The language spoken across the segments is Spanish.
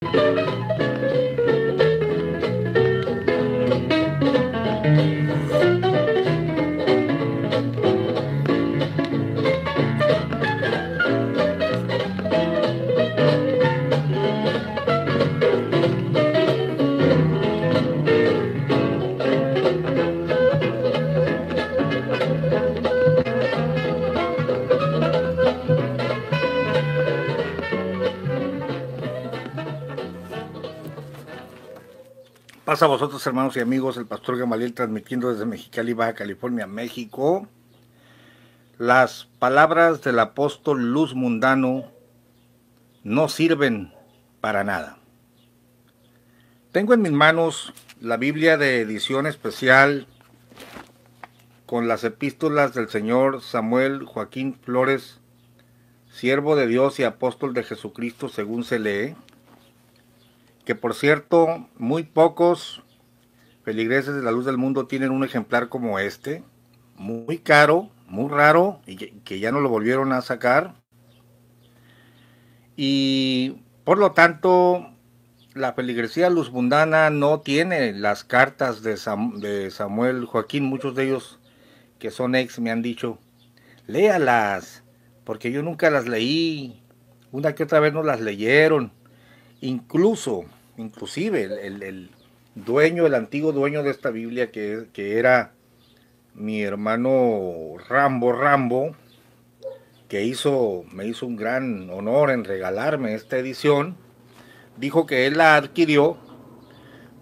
Pasa a vosotros, hermanos y amigos, el pastor Gamaliel transmitiendo desde Mexicali, Baja California, México. Las palabras del apóstol Luz Mundano no sirven para nada. Tengo en mis manos la Biblia de edición especial con las epístolas del señor Samuel Joaquín Flores, siervo de Dios y apóstol de Jesucristo según se lee que por cierto, muy pocos feligreses de la luz del mundo tienen un ejemplar como este, muy caro, muy raro, y que ya no lo volvieron a sacar. Y por lo tanto, la feligresía luz mundana no tiene las cartas de, de Samuel Joaquín, muchos de ellos que son ex me han dicho, léalas, porque yo nunca las leí, una que otra vez no las leyeron. Incluso inclusive el, dueño, el antiguo dueño de esta Biblia, que, que era mi hermano Rambo Rambo, que hizo, me hizo un gran honor en regalarme esta edición, dijo que él la adquirió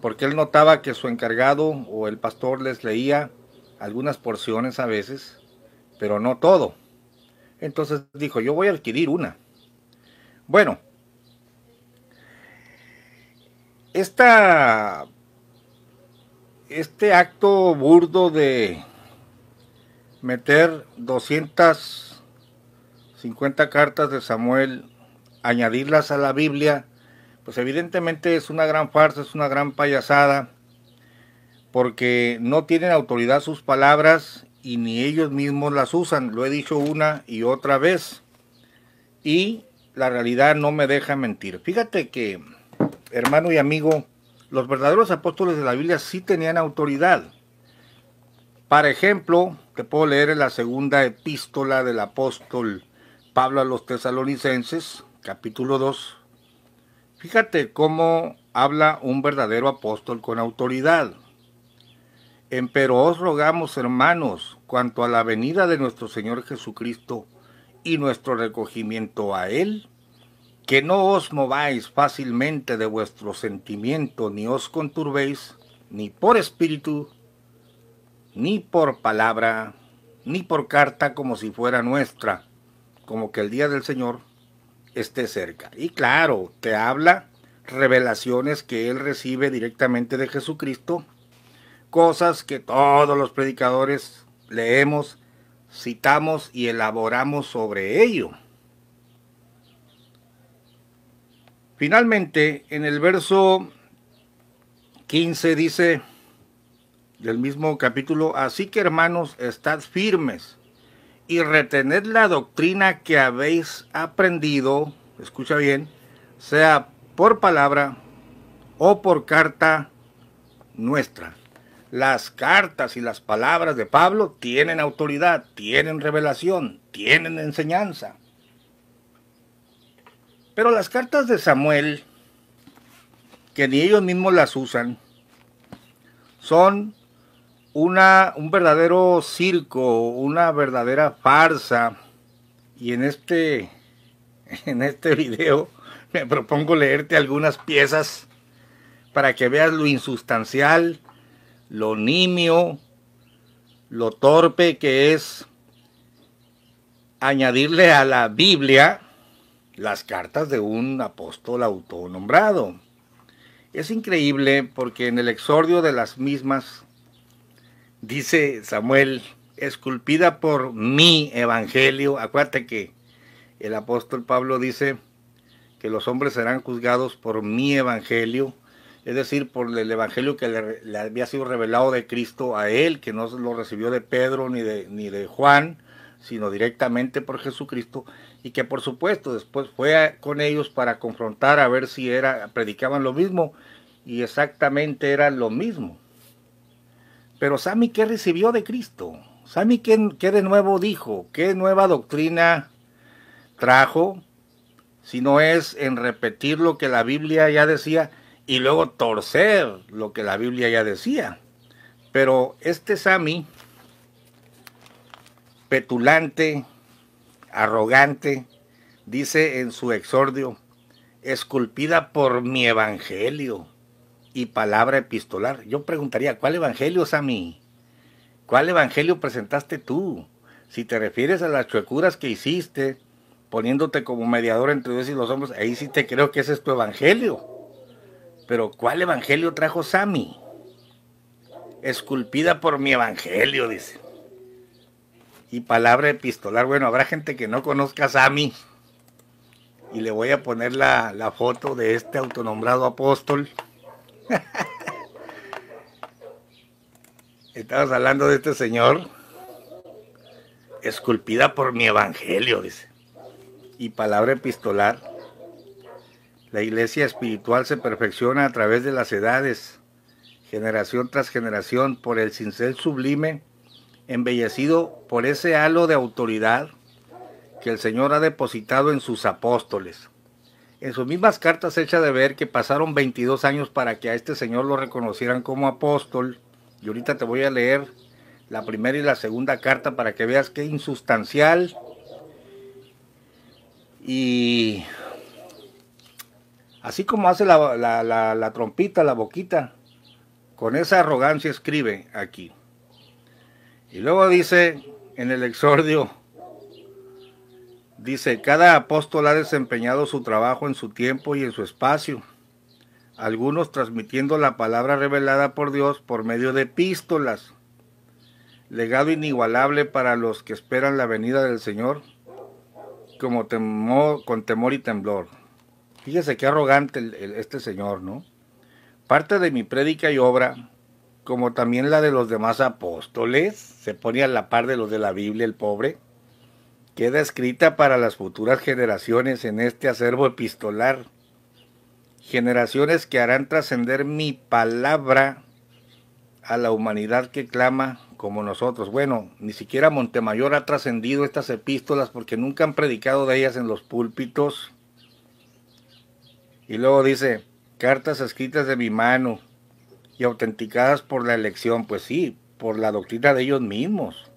porque él notaba que su encargado o el pastor les leía algunas porciones a veces, pero no todo. Entonces dijo, yo voy a adquirir una. Bueno, esta, este acto burdo de meter 250 cartas de Samuel, añadirlas a la Biblia, pues evidentemente es una gran farsa, es una gran payasada, porque no tienen autoridad sus palabras y ni ellos mismos las usan. Lo he dicho una y otra vez. Y la realidad no me deja mentir. Fíjate que hermano y amigo, los verdaderos apóstoles de la Biblia sí tenían autoridad. Para ejemplo, te puedo leer en la segunda epístola del apóstol Pablo a los tesalonicenses, capítulo 2. Fíjate cómo habla un verdadero apóstol con autoridad. Empero os rogamos, hermanos, cuanto a la venida de nuestro Señor Jesucristo y nuestro recogimiento a Él, que no os mováis fácilmente de vuestro sentimiento, ni os conturbéis, ni por espíritu, ni por palabra, ni por carta como si fuera nuestra, como que el día del Señor esté cerca. Y claro, te habla revelaciones que él recibe directamente de Jesucristo, cosas que todos los predicadores leemos, citamos y elaboramos sobre ello. Finalmente, en el verso 15 dice del mismo capítulo, así que hermanos, estad firmes y retened la doctrina que habéis aprendido, escucha bien, sea por palabra o por carta nuestra. Las cartas y las palabras de Pablo tienen autoridad, tienen revelación, tienen enseñanza. Pero las cartas de Samuel, que ni ellos mismos las usan, son una, un verdadero circo, una verdadera farsa. Y en este, en este video me propongo leerte algunas piezas para que veas lo insustancial, lo nimio, lo torpe que es añadirle a la Biblia las cartas de un apóstol autonombrado. Es increíble porque en el exordio de las mismas dice Samuel, esculpida por mi evangelio. Acuérdate que el apóstol Pablo dice que los hombres serán juzgados por mi evangelio, es decir, por el evangelio que le, había sido revelado de Cristo a él, que no lo recibió de Pedro ni de, ni de Juan, sino directamente por Jesucristo y que por supuesto después fue con ellos para confrontar a ver si era predicaban lo mismo y exactamente era lo mismo. Pero Sami, ¿qué recibió de Cristo? Sami, ¿qué, ¿qué, de nuevo dijo? ¿Qué nueva doctrina trajo? Si no es en repetir lo que la Biblia ya decía y luego torcer lo que la Biblia ya decía. Pero este Sami, petulante, arrogante, dice en su exordio, esculpida por mi evangelio y palabra epistolar. Yo preguntaría, ¿cuál evangelio, Sami? ¿Cuál evangelio presentaste tú? Si te refieres a las chuecuras que hiciste, poniéndote como mediador entre Dios y los hombres, ahí sí te creo que ese es tu evangelio. Pero ¿cuál evangelio trajo Sami? Esculpida por mi evangelio, dice. Y palabra epistolar. Bueno, habrá gente que no conozca a Sami. Y le voy a poner la, la foto de este autonombrado apóstol Estamos hablando de este señor, esculpida por mi evangelio, dice, y palabra epistolar. La iglesia espiritual se perfecciona a través de las edades, generación tras generación, por el cincel sublime, embellecido por ese halo de autoridad que el Señor ha depositado en sus apóstoles. En sus mismas cartas echa de ver que pasaron 22 años para que a este señor lo reconocieran como apóstol. Y ahorita te voy a leer la primera y la segunda carta para que veas qué insustancial y así como hace la, la, la trompita, la boquita, con esa arrogancia escribe aquí. Y luego dice en el exordio, Dice, cada apóstol ha desempeñado su trabajo en su tiempo y en su espacio, algunos transmitiendo la palabra revelada por Dios por medio de epístolas, legado inigualable para los que esperan la venida del Señor, como temor, con temor y temblor. Fíjese qué arrogante este Señor, ¿no? Parte de mi prédica y obra, como también la de los demás apóstoles, se pone a la par de los de la Biblia, el pobre, queda escrita para las futuras generaciones en este acervo epistolar. Generaciones que harán trascender mi palabra a la humanidad que clama como nosotros. Bueno, ni siquiera Montemayor ha trascendido estas epístolas porque nunca han predicado de ellas en los púlpitos. Y luego dice, cartas escritas de mi mano y autenticadas por la elección. Pues sí, por la doctrina de ellos mismos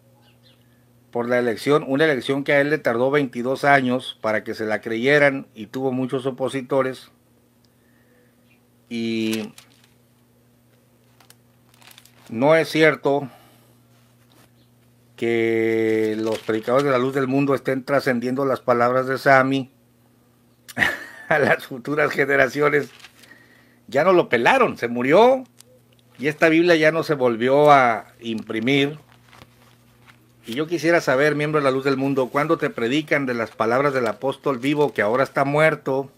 por la elección, una elección que a él le tardó 22 años para que se la creyeran y tuvo muchos opositores. Y no es cierto que los predicadores de la luz del mundo estén trascendiendo las palabras de Sami a las futuras generaciones. Ya no lo pelaron, se murió y esta Biblia ya no se volvió a imprimir y yo quisiera saber, miembro de la luz del mundo, ¿cuándo te predican de las palabras del apóstol vivo que ahora está muerto?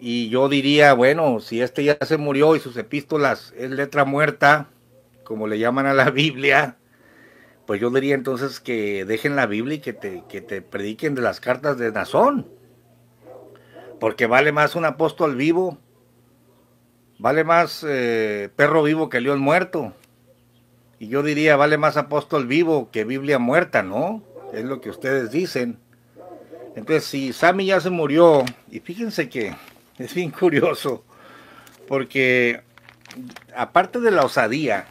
Y yo diría, bueno, si este ya se murió y sus epístolas es letra muerta, como le llaman a la Biblia, pues yo diría entonces que dejen la Biblia y que te, que te prediquen de las cartas de Nazón. Porque vale más un apóstol vivo, vale más eh, perro vivo que león muerto. Y yo diría, vale más apóstol vivo que Biblia muerta, ¿no? Es lo que ustedes dicen. Entonces, si Sammy ya se murió, y fíjense que es bien curioso, porque aparte de la osadía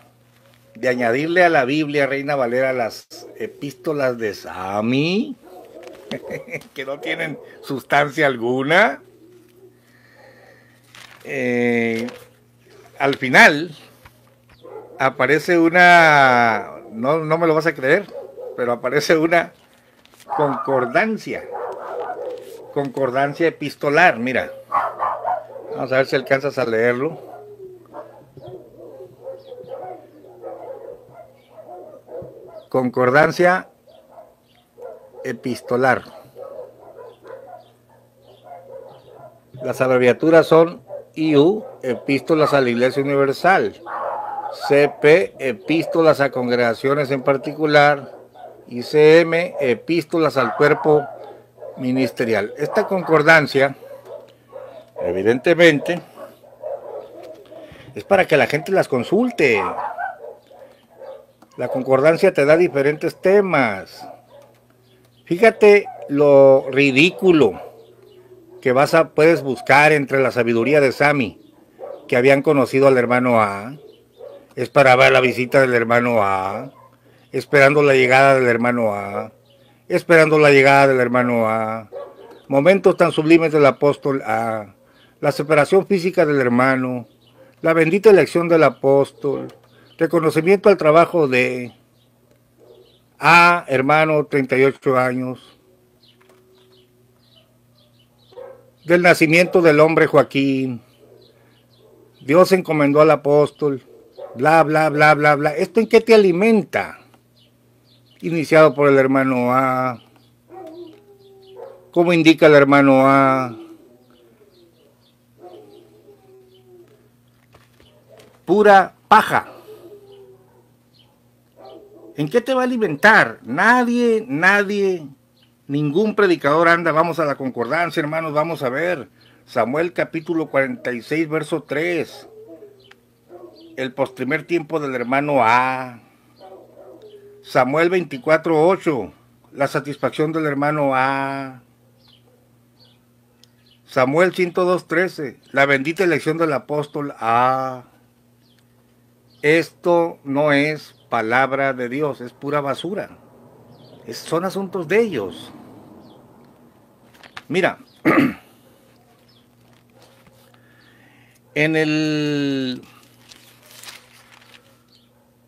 de añadirle a la Biblia Reina Valera las epístolas de Sami, que no tienen sustancia alguna, eh, al final aparece una, no, no me lo vas a creer, pero aparece una concordancia, concordancia epistolar, mira. Vamos a ver si alcanzas a leerlo. Concordancia epistolar. Las abreviaturas son IU, Epístolas a la Iglesia Universal. CP, epístolas a congregaciones en particular, y CM, epístolas al cuerpo ministerial. Esta concordancia, evidentemente, es para que la gente las consulte. La concordancia te da diferentes temas. Fíjate lo ridículo que vas a, puedes buscar entre la sabiduría de Sami, que habían conocido al hermano A, es para ver la visita del hermano A, esperando la llegada del hermano A, esperando la llegada del hermano A, momentos tan sublimes del apóstol A, la separación física del hermano, la bendita elección del apóstol, reconocimiento al trabajo de A, hermano, 38 años, del nacimiento del hombre Joaquín, Dios encomendó al apóstol, bla, bla, bla, bla, bla. ¿Esto en qué te alimenta? Iniciado por el hermano A. ¿Cómo indica el hermano A? Pura paja. ¿En qué te va a alimentar? Nadie, nadie, ningún predicador anda. Vamos a la concordancia, hermanos, vamos a ver. Samuel capítulo 46, verso 3 el postrimer tiempo del hermano A. Samuel 24.8, la satisfacción del hermano A. Samuel 102.13, la bendita elección del apóstol A. Esto no es palabra de Dios, es pura basura. son asuntos de ellos. Mira, en el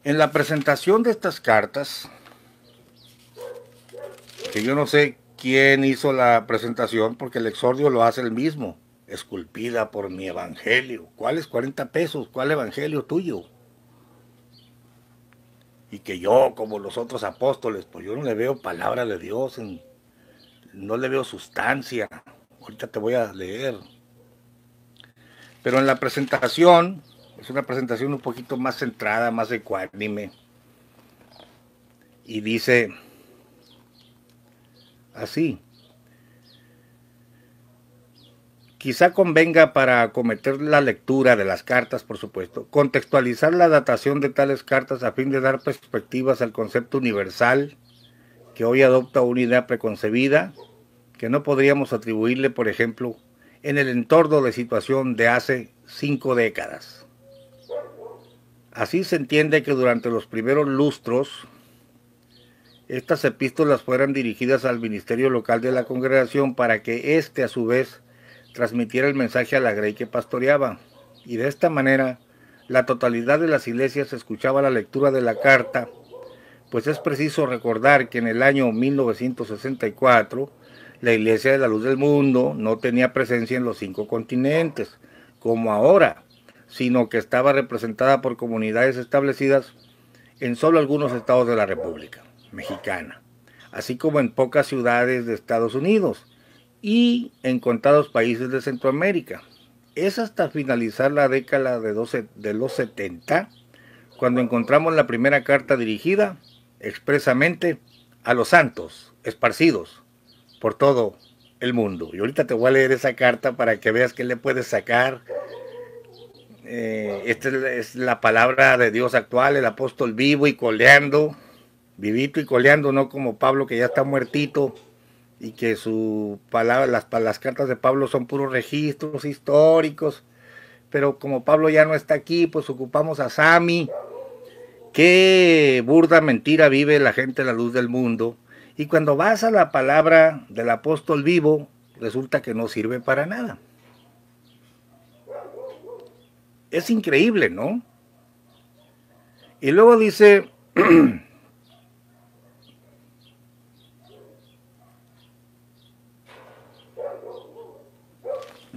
en la presentación de estas cartas, que yo no sé quién hizo la presentación, porque el exordio lo hace el mismo, esculpida por mi evangelio. ¿Cuál es 40 pesos? ¿Cuál evangelio tuyo? Y que yo, como los otros apóstoles, pues yo no le veo palabra de Dios, no le veo sustancia. Ahorita te voy a leer. Pero en la presentación es una presentación un poquito más centrada, más ecuánime. Y dice así. Quizá convenga para acometer la lectura de las cartas, por supuesto, contextualizar la datación de tales cartas a fin de dar perspectivas al concepto universal que hoy adopta una idea preconcebida que no podríamos atribuirle, por ejemplo, en el entorno de situación de hace cinco décadas. Así se entiende que durante los primeros lustros, estas epístolas fueran dirigidas al ministerio local de la congregación para que éste a su vez transmitiera el mensaje a la grey que pastoreaba. Y de esta manera, la totalidad de las iglesias escuchaba la lectura de la carta, pues es preciso recordar que en el año 1964 la Iglesia de la Luz del Mundo no tenía presencia en los cinco continentes, como ahora, sino que estaba representada por comunidades establecidas en solo algunos estados de la República Mexicana, así como en pocas ciudades de Estados Unidos y en contados países de Centroamérica. Es hasta finalizar la década de, de los 70 cuando encontramos la primera carta dirigida expresamente a los santos esparcidos por todo el mundo. Y ahorita te voy a leer esa carta para que veas qué le puedes sacar eh, esta es la palabra de Dios actual, el apóstol vivo y coleando, vivito y coleando, no como Pablo que ya está muertito y que su palabra, las, las cartas de Pablo son puros registros históricos, pero como Pablo ya no está aquí, pues ocupamos a Sami. Qué burda mentira vive la gente a la luz del mundo. Y cuando vas a la palabra del apóstol vivo, resulta que no sirve para nada. es increíble, ¿no? Y luego dice,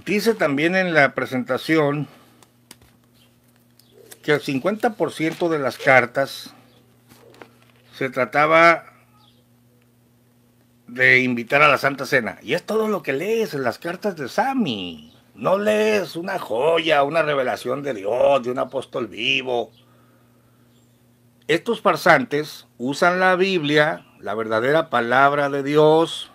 dice también en la presentación que el 50% de las cartas se trataba de invitar a la Santa Cena. Y es todo lo que lees en las cartas de Sami. No lees una joya, una revelación de Dios, de un apóstol vivo. Estos farsantes usan la Biblia, la verdadera palabra de Dios,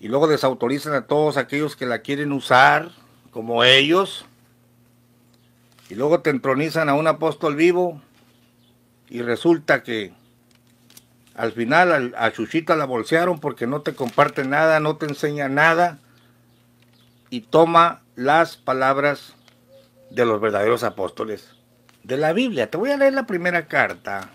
y luego desautorizan a todos aquellos que la quieren usar como ellos, y luego te entronizan a un apóstol vivo, y resulta que al final a Chuchita la bolsearon porque no te comparte nada, no te enseña nada, y toma las palabras de los verdaderos apóstoles de la Biblia. Te voy a leer la primera carta.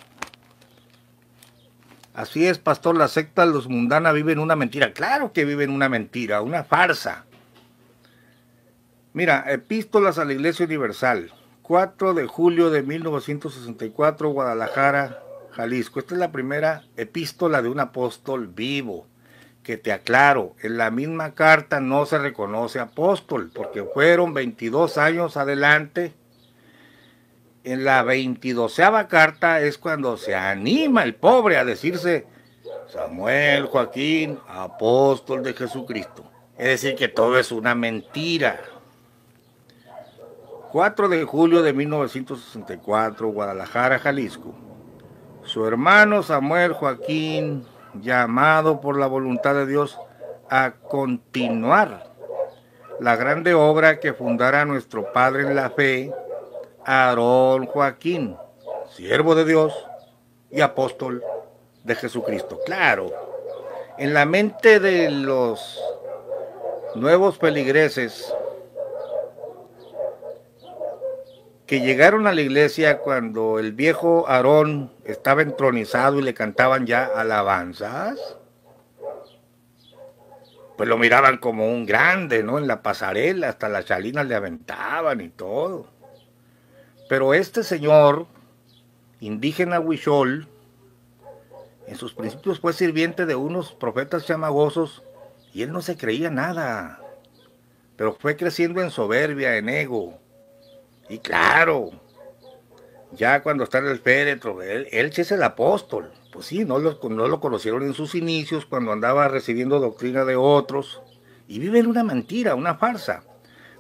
Así es, pastor, la secta los mundana viven una mentira. Claro que viven una mentira, una farsa. Mira, epístolas a la Iglesia Universal, 4 de julio de 1964, Guadalajara, Jalisco. Esta es la primera epístola de un apóstol vivo. Que te aclaro, en la misma carta no se reconoce apóstol, porque fueron 22 años adelante en la 22 carta es cuando se anima el pobre a decirse Samuel Joaquín, apóstol de Jesucristo. Es decir, que todo es una mentira. 4 de julio de 1964, Guadalajara, Jalisco. Su hermano Samuel Joaquín, llamado por la voluntad de Dios a continuar la grande obra que fundara nuestro Padre en la fe, Aarón Joaquín, siervo de Dios y apóstol de Jesucristo. Claro, en la mente de los nuevos peligreses que llegaron a la iglesia cuando el viejo Aarón estaba entronizado y le cantaban ya alabanzas, pues lo miraban como un grande, ¿no? En la pasarela, hasta las chalinas le aventaban y todo. Pero este señor, indígena Huichol, en sus principios fue sirviente de unos profetas chamagosos y él no se creía nada. Pero fue creciendo en soberbia, en ego. Y claro, ya cuando está en el féretro, él, es el apóstol. Pues sí, no lo, no lo conocieron en sus inicios, cuando andaba recibiendo doctrina de otros. Y vive en una mentira, una farsa.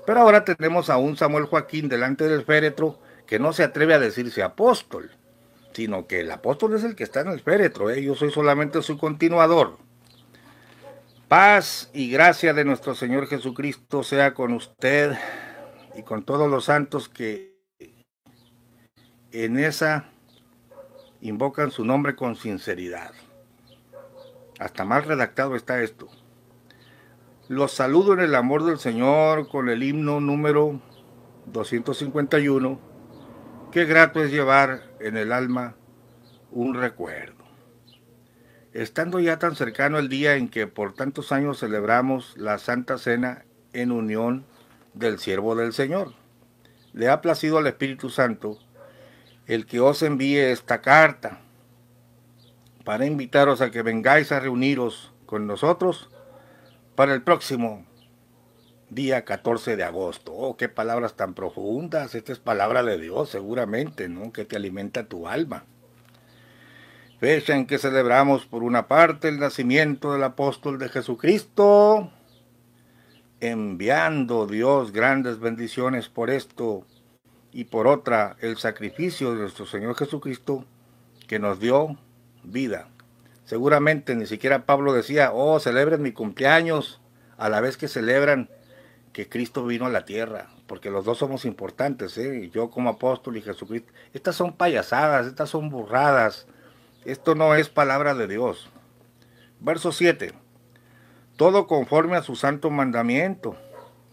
Pero ahora tenemos a un Samuel Joaquín delante del féretro que no se atreve a decirse apóstol, sino que el apóstol es el que está en el féretro, ¿eh? yo soy solamente su continuador. Paz y gracia de nuestro Señor Jesucristo sea con usted y con todos los santos que en esa invocan su nombre con sinceridad. Hasta mal redactado está esto. Los saludo en el amor del Señor con el himno número 251 Qué grato es llevar en el alma un recuerdo. Estando ya tan cercano el día en que por tantos años celebramos la Santa Cena en unión del siervo del Señor, le ha placido al Espíritu Santo el que os envíe esta carta para invitaros a que vengáis a reuniros con nosotros para el próximo día 14 de agosto. Oh, qué palabras tan profundas. Esta es palabra de Dios, seguramente, ¿no? Que te alimenta tu alma. Fecha en que celebramos por una parte el nacimiento del apóstol de Jesucristo, enviando Dios grandes bendiciones por esto y por otra el sacrificio de nuestro Señor Jesucristo que nos dio vida. Seguramente ni siquiera Pablo decía, oh, celebren mi cumpleaños a la vez que celebran que Cristo vino a la tierra, porque los dos somos importantes, ¿eh? yo como apóstol y Jesucristo. Estas son payasadas, estas son burradas, esto no es palabra de Dios. Verso 7. Todo conforme a su santo mandamiento.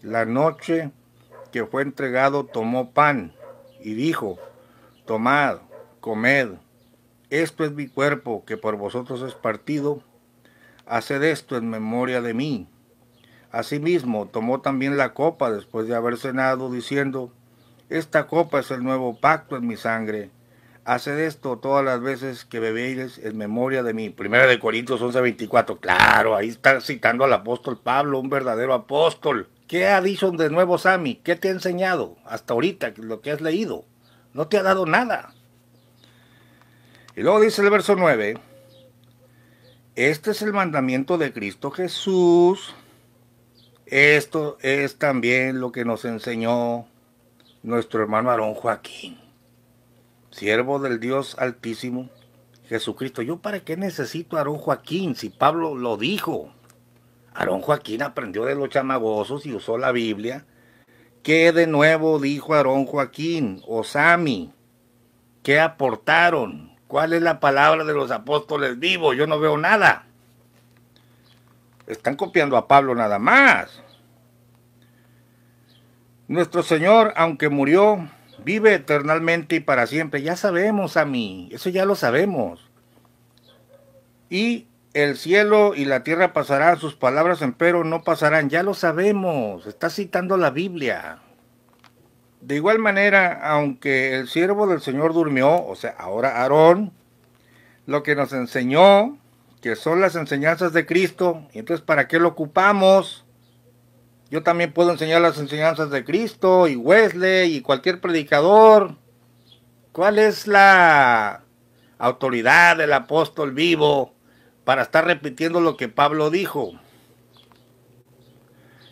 La noche que fue entregado tomó pan y dijo, tomad, comed, esto es mi cuerpo que por vosotros es partido, haced esto en memoria de mí. Asimismo, tomó también la copa después de haber cenado, diciendo, Esta copa es el nuevo pacto en mi sangre. Haced esto todas las veces que bebéis en memoria de mí. Primera de Corintios 11:24. Claro, ahí está citando al apóstol Pablo, un verdadero apóstol. ¿Qué ha dicho de nuevo Sami? ¿Qué te ha enseñado hasta ahorita, lo que has leído? No te ha dado nada. Y luego dice el verso 9, este es el mandamiento de Cristo Jesús esto es también lo que nos enseñó nuestro hermano Aarón Joaquín, siervo del Dios Altísimo, Jesucristo. ¿Yo para qué necesito a Aarón Joaquín si Pablo lo dijo? Aarón Joaquín aprendió de los chamagosos y usó la Biblia. ¿Qué de nuevo dijo Aarón Joaquín o Sami? ¿Qué aportaron? ¿Cuál es la palabra de los apóstoles vivos? Yo no veo nada. Están copiando a Pablo nada más. Nuestro Señor, aunque murió, vive eternamente y para siempre. Ya sabemos a mí, eso ya lo sabemos. Y el cielo y la tierra pasarán, sus palabras empero no pasarán. Ya lo sabemos, está citando la Biblia. De igual manera, aunque el siervo del Señor durmió, o sea, ahora Aarón, lo que nos enseñó, que son las enseñanzas de Cristo, entonces ¿para qué lo ocupamos? Yo también puedo enseñar las enseñanzas de Cristo y Wesley y cualquier predicador. ¿Cuál es la autoridad del apóstol vivo para estar repitiendo lo que Pablo dijo?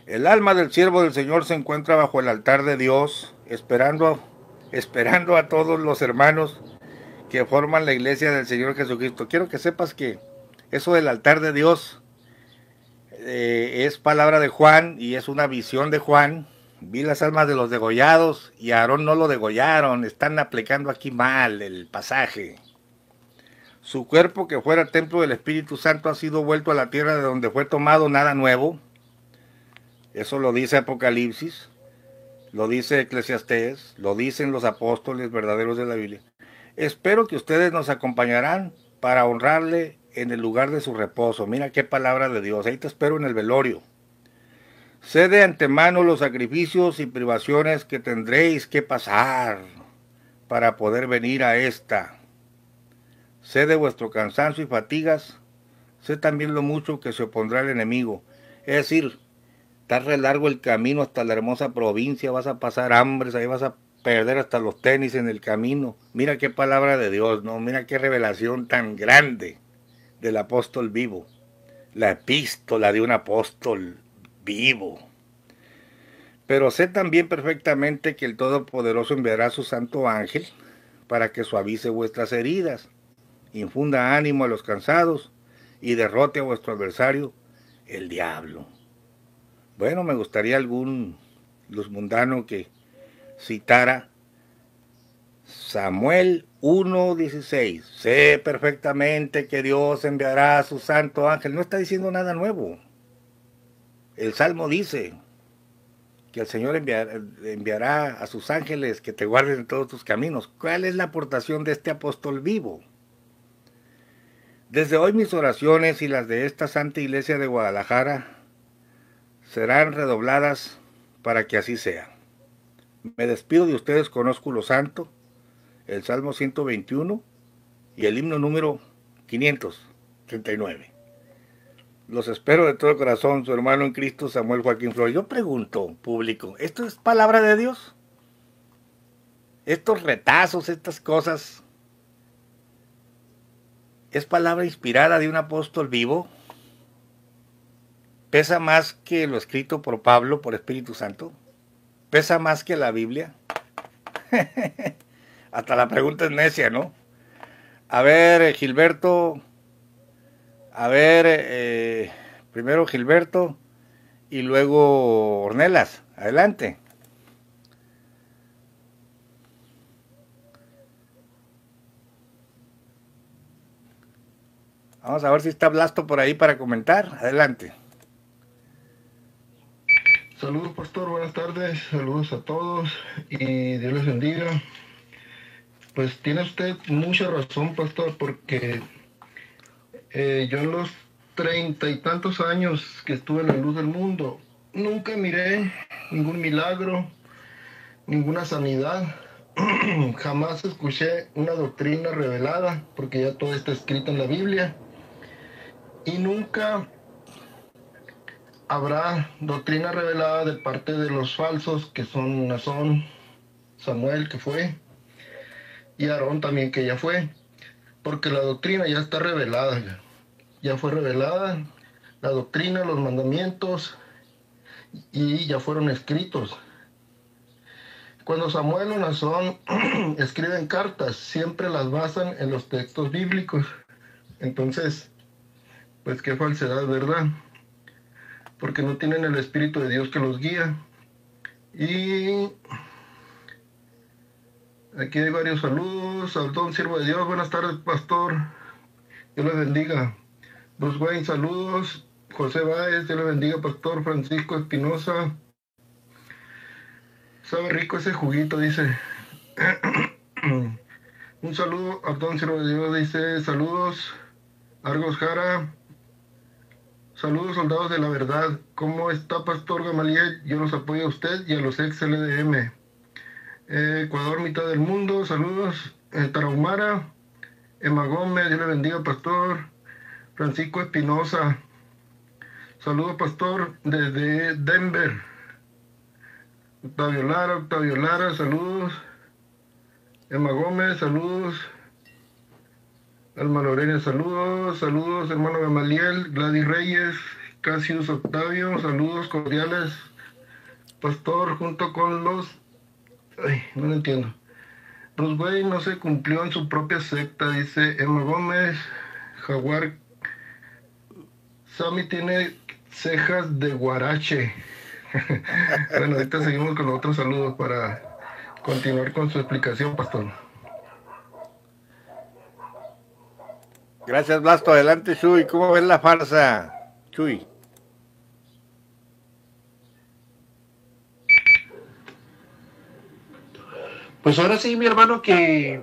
El alma del siervo del Señor se encuentra bajo el altar de Dios, esperando, esperando a todos los hermanos que forman la iglesia del Señor Jesucristo. Quiero que sepas que eso del altar de Dios eh, es palabra de Juan y es una visión de Juan. Vi las almas de los degollados y a Aarón no lo degollaron. Están aplicando aquí mal el pasaje. Su cuerpo que fuera templo del Espíritu Santo ha sido vuelto a la tierra de donde fue tomado nada nuevo. Eso lo dice Apocalipsis, lo dice Eclesiastés, lo dicen los apóstoles verdaderos de la Biblia. Espero que ustedes nos acompañarán para honrarle en el lugar de su reposo. Mira qué palabra de Dios. Ahí te espero en el velorio. Sé de antemano los sacrificios y privaciones que tendréis que pasar para poder venir a esta. Sé de vuestro cansancio y fatigas. Sé también lo mucho que se opondrá el enemigo. Es decir, está largo el camino hasta la hermosa provincia. Vas a pasar hambres, ahí vas a perder hasta los tenis en el camino. Mira qué palabra de Dios, ¿no? Mira qué revelación tan grande del apóstol vivo, la epístola de un apóstol vivo. Pero sé también perfectamente que el Todopoderoso enviará a su santo ángel para que suavice vuestras heridas, infunda ánimo a los cansados y derrote a vuestro adversario, el diablo. Bueno, me gustaría algún luz mundano que citara Samuel 1.16. Sé perfectamente que Dios enviará a su santo ángel. No está diciendo nada nuevo. El Salmo dice que el Señor enviará, a sus ángeles que te guarden en todos tus caminos. ¿Cuál es la aportación de este apóstol vivo? Desde hoy mis oraciones y las de esta Santa Iglesia de Guadalajara serán redobladas para que así sea. Me despido de ustedes con ósculo santo el Salmo 121 y el himno número 539. Los espero de todo corazón, su hermano en Cristo, Samuel Joaquín Flores. Yo pregunto, público, ¿esto es palabra de Dios? Estos retazos, estas cosas, ¿es palabra inspirada de un apóstol vivo? ¿Pesa más que lo escrito por Pablo, por Espíritu Santo? ¿Pesa más que la Biblia? Hasta la pregunta es necia, ¿no? A ver, eh, Gilberto. A ver, eh, primero Gilberto y luego Ornelas. Adelante. Vamos a ver si está Blasto por ahí para comentar. Adelante. Saludos, pastor. Buenas tardes. Saludos a todos y Dios les bendiga. Pues tiene usted mucha razón, pastor, porque eh, yo en los treinta y tantos años que estuve en la luz del mundo, nunca miré ningún milagro, ninguna sanidad. Jamás escuché una doctrina revelada, porque ya todo está escrito en la Biblia. Y nunca habrá doctrina revelada de parte de los falsos, que son Nazón, Samuel, que fue, y Aarón también que ya fue, porque la doctrina ya está revelada, ya, fue revelada, la doctrina, los mandamientos, y ya fueron escritos. Cuando Samuel o Nazón escriben cartas, siempre las basan en los textos bíblicos. Entonces, pues qué falsedad, ¿verdad? porque no tienen el Espíritu de Dios que los guía. Y aquí hay varios saludos. Al don siervo de Dios, buenas tardes, pastor. Dios le bendiga. Bruce Wayne, saludos. José Báez, Dios le bendiga, pastor. Francisco Espinosa. Sabe rico ese juguito, dice. Un saludo a don siervo de Dios, dice saludos. Argos Jara. Saludos soldados de la verdad. ¿Cómo está Pastor Gamaliel? Yo los apoyo a usted y a los ex LDM. Eh, Ecuador, mitad del mundo. Saludos. Eh, Tarahumara. Emma Gómez, Dios le bendiga, Pastor. Francisco Espinosa. Saludos, Pastor, desde Denver. Octavio Lara, Octavio Lara, saludos. Emma Gómez, saludos. Alma Lorena, saludos, saludos, hermano Gamaliel, Gladys Reyes, Casius Octavio, saludos cordiales, pastor, junto con los... Ay, no lo entiendo. Bruce Wayne no se cumplió en su propia secta, dice Emma Gómez, Jaguar... Sammy tiene cejas de guarache. bueno, ahorita seguimos con los otros saludos para continuar con su explicación, pastor. Gracias, Blasto. Adelante, Chuy. ¿Cómo ves la farsa? Chuy. Pues ahora sí, mi hermano, que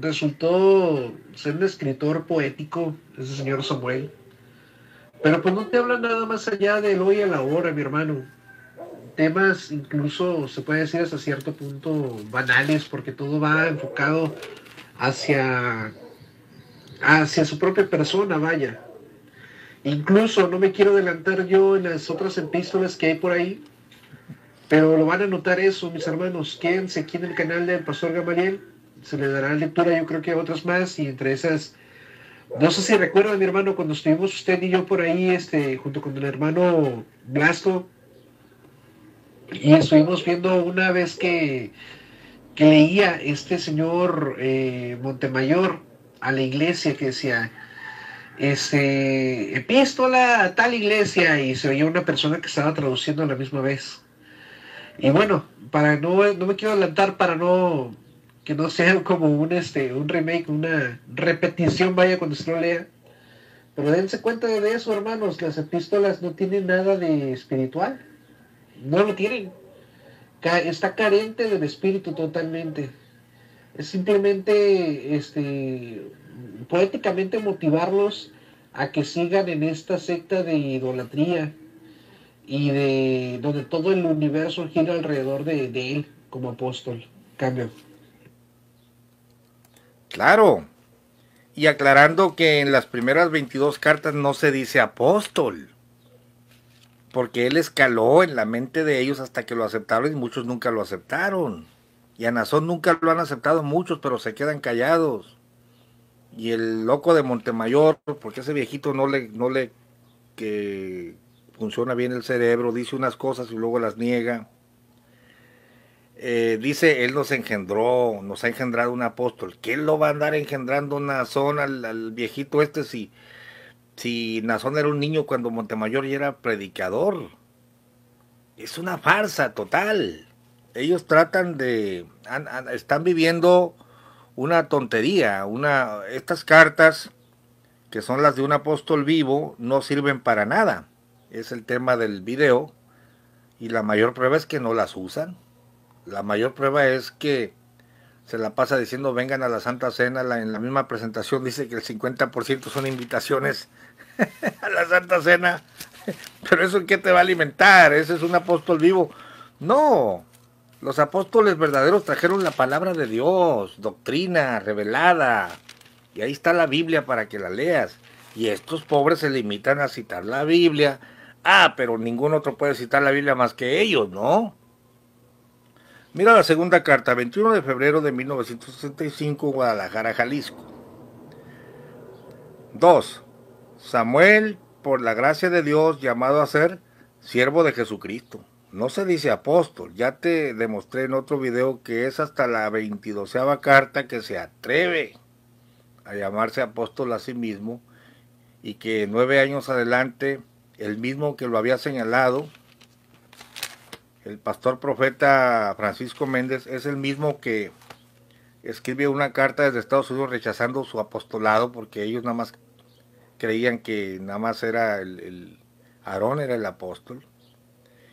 resultó ser un escritor poético, ese señor Samuel. Pero pues no te habla nada más allá del hoy a la hora, mi hermano. Temas incluso, se puede decir hasta cierto punto, banales, porque todo va enfocado hacia hacia su propia persona, vaya. Incluso no me quiero adelantar yo en las otras epístolas que hay por ahí, pero lo van a notar eso, mis hermanos. Quédense aquí en el canal del Pastor Gamaliel, se le dará lectura yo creo que a otras más, y entre esas, no sé si recuerdan, mi hermano, cuando estuvimos usted y yo por ahí, este, junto con el hermano Blasto, y estuvimos viendo una vez que, que leía este señor eh, Montemayor, a la iglesia que decía, este, epístola a tal iglesia y se veía una persona que estaba traduciendo a la misma vez. Y bueno, para no, no me quiero adelantar para no que no sea como un este un remake, una repetición vaya cuando se lo lea. Pero dense cuenta de eso, hermanos, las epístolas no tienen nada de espiritual. No lo tienen. Está carente del espíritu totalmente es simplemente este, poéticamente motivarlos a que sigan en esta secta de idolatría y de donde todo el universo gira alrededor de, él como apóstol. Cambio. Claro. Y aclarando que en las primeras 22 cartas no se dice apóstol. Porque él escaló en la mente de ellos hasta que lo aceptaron y muchos nunca lo aceptaron. Y a Nazón nunca lo han aceptado muchos, pero se quedan callados. Y el loco de Montemayor, porque ese viejito no le, no le que funciona bien el cerebro, dice unas cosas y luego las niega. Eh, dice, él nos engendró, nos ha engendrado un apóstol. ¿Quién lo va a andar engendrando Nazón al, al viejito este si, si Nazón era un niño cuando Montemayor ya era predicador? Es una farsa total ellos tratan de, están viviendo una tontería, una, estas cartas que son las de un apóstol vivo no sirven para nada. Es el tema del video y la mayor prueba es que no las usan. La mayor prueba es que se la pasa diciendo vengan a la Santa Cena, en la misma presentación dice que el 50% son invitaciones a la Santa Cena. Pero eso qué te va a alimentar? Ese es un apóstol vivo. No, los apóstoles verdaderos trajeron la palabra de Dios, doctrina revelada. Y ahí está la Biblia para que la leas. Y estos pobres se limitan a citar la Biblia. Ah, pero ningún otro puede citar la Biblia más que ellos, ¿no? Mira la segunda carta, 21 de febrero de 1965, Guadalajara, Jalisco. 2. Samuel, por la gracia de Dios, llamado a ser siervo de Jesucristo no se dice apóstol. Ya te demostré en otro video que es hasta la 22 carta que se atreve a llamarse apóstol a sí mismo y que nueve años adelante el mismo que lo había señalado, el pastor profeta Francisco Méndez, es el mismo que escribe una carta desde Estados Unidos rechazando su apostolado porque ellos nada más creían que nada más era el, el Aarón era el apóstol.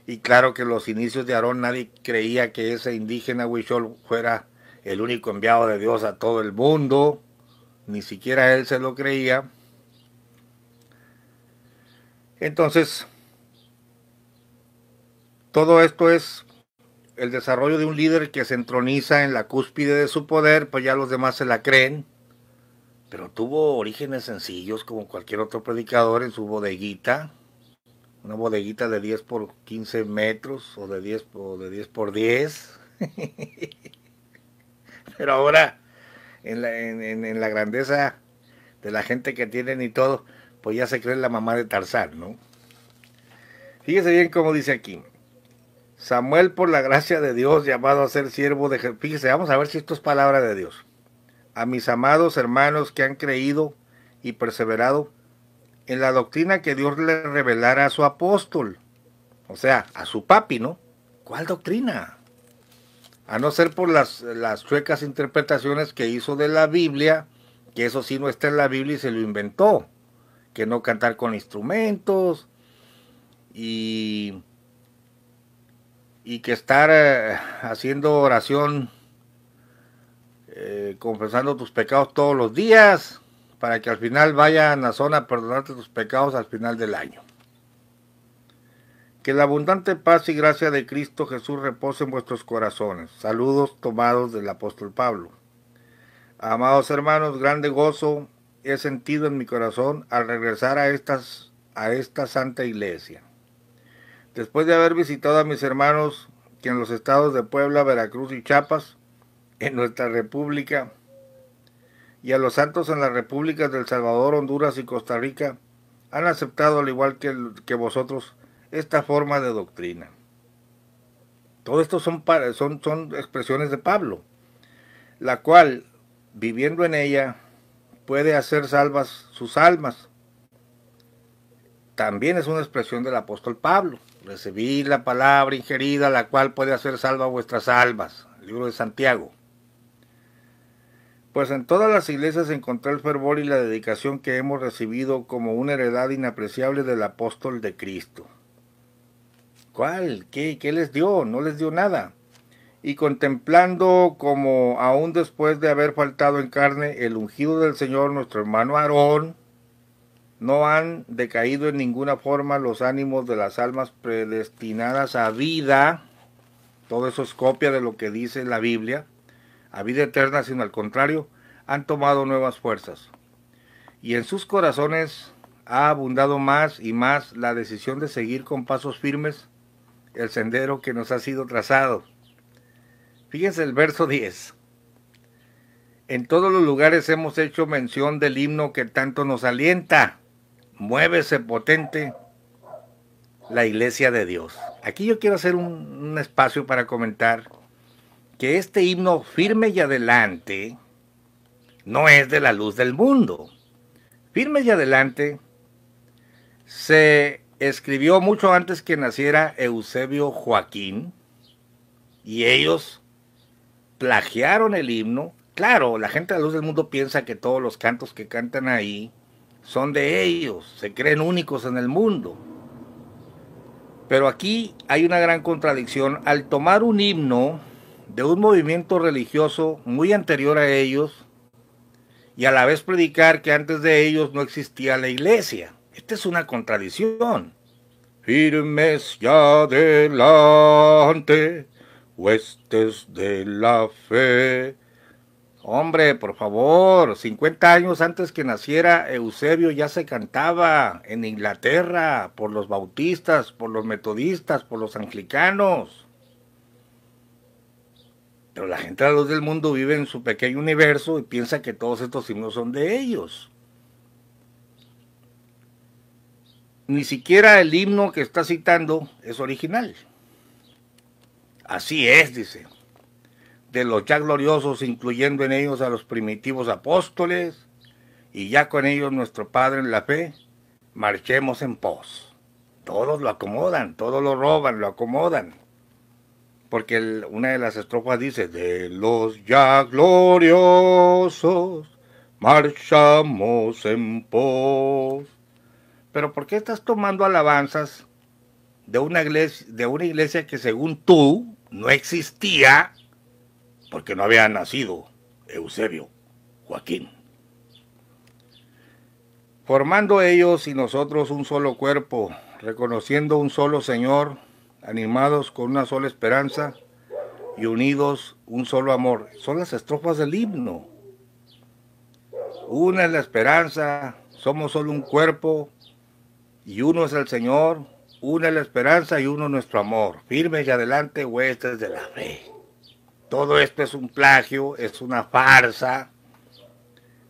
Y claro que los inicios de Aarón nadie creía que ese indígena Huichol fuera el único enviado de Dios a todo el mundo. Ni siquiera él se lo creía. Entonces, todo esto es el desarrollo de un líder que se entroniza en la cúspide de su poder, pues ya los demás se la creen. Pero tuvo orígenes sencillos como cualquier otro predicador en su bodeguita, una bodeguita de 10 por 15 metros o de 10, o de 10 por 10. Pero ahora, en la, en la, grandeza de la gente que tienen y todo, pues ya se cree la mamá de Tarzán, ¿no? Fíjese bien cómo dice aquí. Samuel, por la gracia de Dios, llamado a ser siervo de... Fíjese, vamos a ver si esto es palabra de Dios. A mis amados hermanos que han creído y perseverado en la doctrina que Dios le revelara a su apóstol, o sea, a su papi, ¿no? ¿Cuál doctrina? A no ser por las, las chuecas interpretaciones que hizo de la Biblia, que eso sí no está en la Biblia y se lo inventó, que no cantar con instrumentos y, y que estar eh, haciendo oración, eh, confesando tus pecados todos los días, para que al final vayan a zona a perdonarte tus pecados al final del año. Que la abundante paz y gracia de Cristo Jesús repose en vuestros corazones. Saludos tomados del apóstol Pablo. Amados hermanos, grande gozo he sentido en mi corazón al regresar a, a esta santa iglesia. Después de haber visitado a mis hermanos que en los estados de Puebla, Veracruz y Chiapas, en nuestra república, y a los santos en las repúblicas del Salvador, Honduras y Costa Rica han aceptado, al igual que, que vosotros, esta forma de doctrina. Todo esto son, son, son expresiones de Pablo, la cual, viviendo en ella, puede hacer salvas sus almas. También es una expresión del apóstol Pablo. Recibir la palabra ingerida, la cual puede hacer salva vuestras almas. Libro de Santiago. Pues en todas las iglesias encontré el fervor y la dedicación que hemos recibido como una heredad inapreciable del apóstol de Cristo. ¿Cuál? ¿Qué, ¿Qué les dio? No les dio nada. Y contemplando como aún después de haber faltado en carne el ungido del Señor, nuestro hermano Aarón, no han decaído en ninguna forma los ánimos de las almas predestinadas a vida. Todo eso es copia de lo que dice la Biblia a vida eterna, sino al contrario, han tomado nuevas fuerzas. Y en sus corazones ha abundado más y más la decisión de seguir con pasos firmes el sendero que nos ha sido trazado. Fíjense el verso 10. En todos los lugares hemos hecho mención del himno que tanto nos alienta. Muévese potente la iglesia de Dios. Aquí yo quiero hacer un, un espacio para comentar que este himno firme y adelante no es de la luz del mundo. Firme y adelante se escribió mucho antes que naciera Eusebio Joaquín y ellos plagiaron el himno. Claro, la gente de la luz del mundo piensa que todos los cantos que cantan ahí son de ellos, se creen únicos en el mundo. Pero aquí hay una gran contradicción. Al tomar un himno, de un movimiento religioso muy anterior a ellos y a la vez predicar que antes de ellos no existía la iglesia. Esta es una contradicción. Firmes ya adelante, huestes de la fe. Hombre, por favor, 50 años antes que naciera Eusebio ya se cantaba en Inglaterra por los bautistas, por los metodistas, por los anglicanos. Pero la gente a la luz del mundo vive en su pequeño universo y piensa que todos estos himnos son de ellos. Ni siquiera el himno que está citando es original. Así es, dice. De los ya gloriosos, incluyendo en ellos a los primitivos apóstoles, y ya con ellos nuestro Padre en la fe, marchemos en pos. todos lo acomodan, todos lo roban, lo acomodan. Porque una de las estrofas dice, de los ya gloriosos marchamos en pos. Pero ¿por qué estás tomando alabanzas de una iglesia, de una iglesia que según tú no existía porque no había nacido Eusebio, Joaquín? Formando ellos y nosotros un solo cuerpo, reconociendo un solo Señor, animados con una sola esperanza y unidos un solo amor. Son las estrofas del himno. Una es la esperanza, somos solo un cuerpo y uno es el Señor, una la esperanza y uno nuestro amor. Firme y adelante, huestes de la fe. Todo esto es un plagio, es una farsa.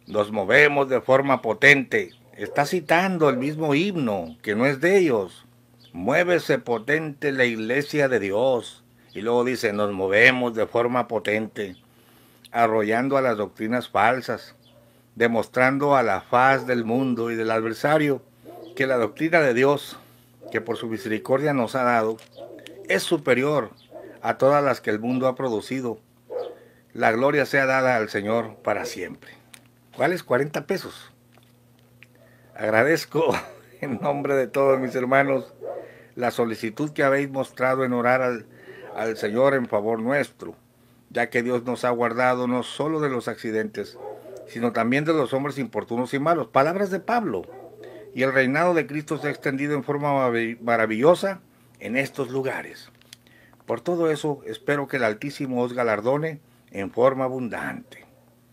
Nos movemos de forma potente. Está citando el mismo himno, que no es de ellos. Muévese potente la iglesia de Dios. Y luego dice, nos movemos de forma potente, arrollando a las doctrinas falsas, demostrando a la faz del mundo y del adversario que la doctrina de Dios, que por su misericordia nos ha dado, es superior a todas las que el mundo ha producido. La gloria sea dada al Señor para siempre. ¿Cuáles 40 pesos? Agradezco en nombre de todos mis hermanos la solicitud que habéis mostrado en orar al, al Señor en favor nuestro, ya que Dios nos ha guardado no solo de los accidentes, sino también de los hombres importunos y malos. Palabras de Pablo. Y el reinado de Cristo se ha extendido en forma maravillosa en estos lugares. Por todo eso, espero que el Altísimo os galardone en forma abundante.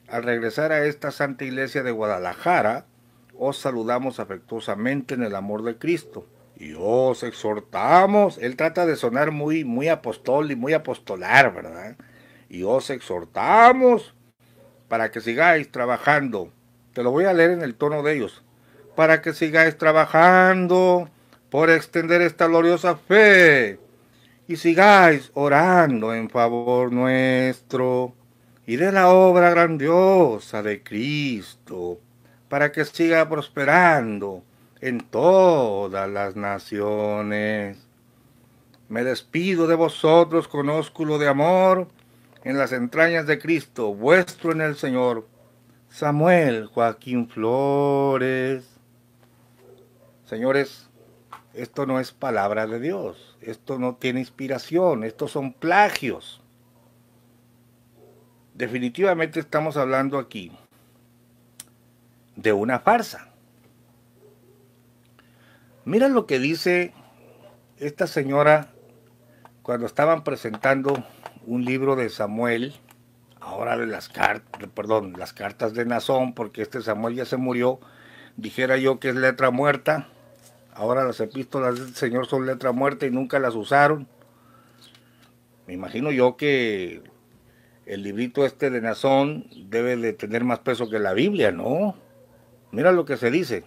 Al regresar a esta Santa Iglesia de Guadalajara, os saludamos afectuosamente en el amor de Cristo y os exhortamos, él trata de sonar muy, muy apostol y muy apostolar, ¿verdad? Y os exhortamos para que sigáis trabajando. Te lo voy a leer en el tono de ellos. Para que sigáis trabajando por extender esta gloriosa fe y sigáis orando en favor nuestro y de la obra grandiosa de Cristo, para que siga prosperando en todas las naciones. Me despido de vosotros con ósculo de amor en las entrañas de Cristo, vuestro en el Señor, Samuel Joaquín Flores. Señores, esto no es palabra de Dios, esto no tiene inspiración, estos son plagios. Definitivamente estamos hablando aquí de una farsa. Mira lo que dice esta señora cuando estaban presentando un libro de Samuel, ahora de las cartas, perdón, las cartas de Nazón, porque este Samuel ya se murió, dijera yo que es letra muerta, ahora las epístolas del Señor son letra muerta y nunca las usaron. Me imagino yo que el librito este de Nazón debe de tener más peso que la Biblia, ¿no? Mira lo que se dice.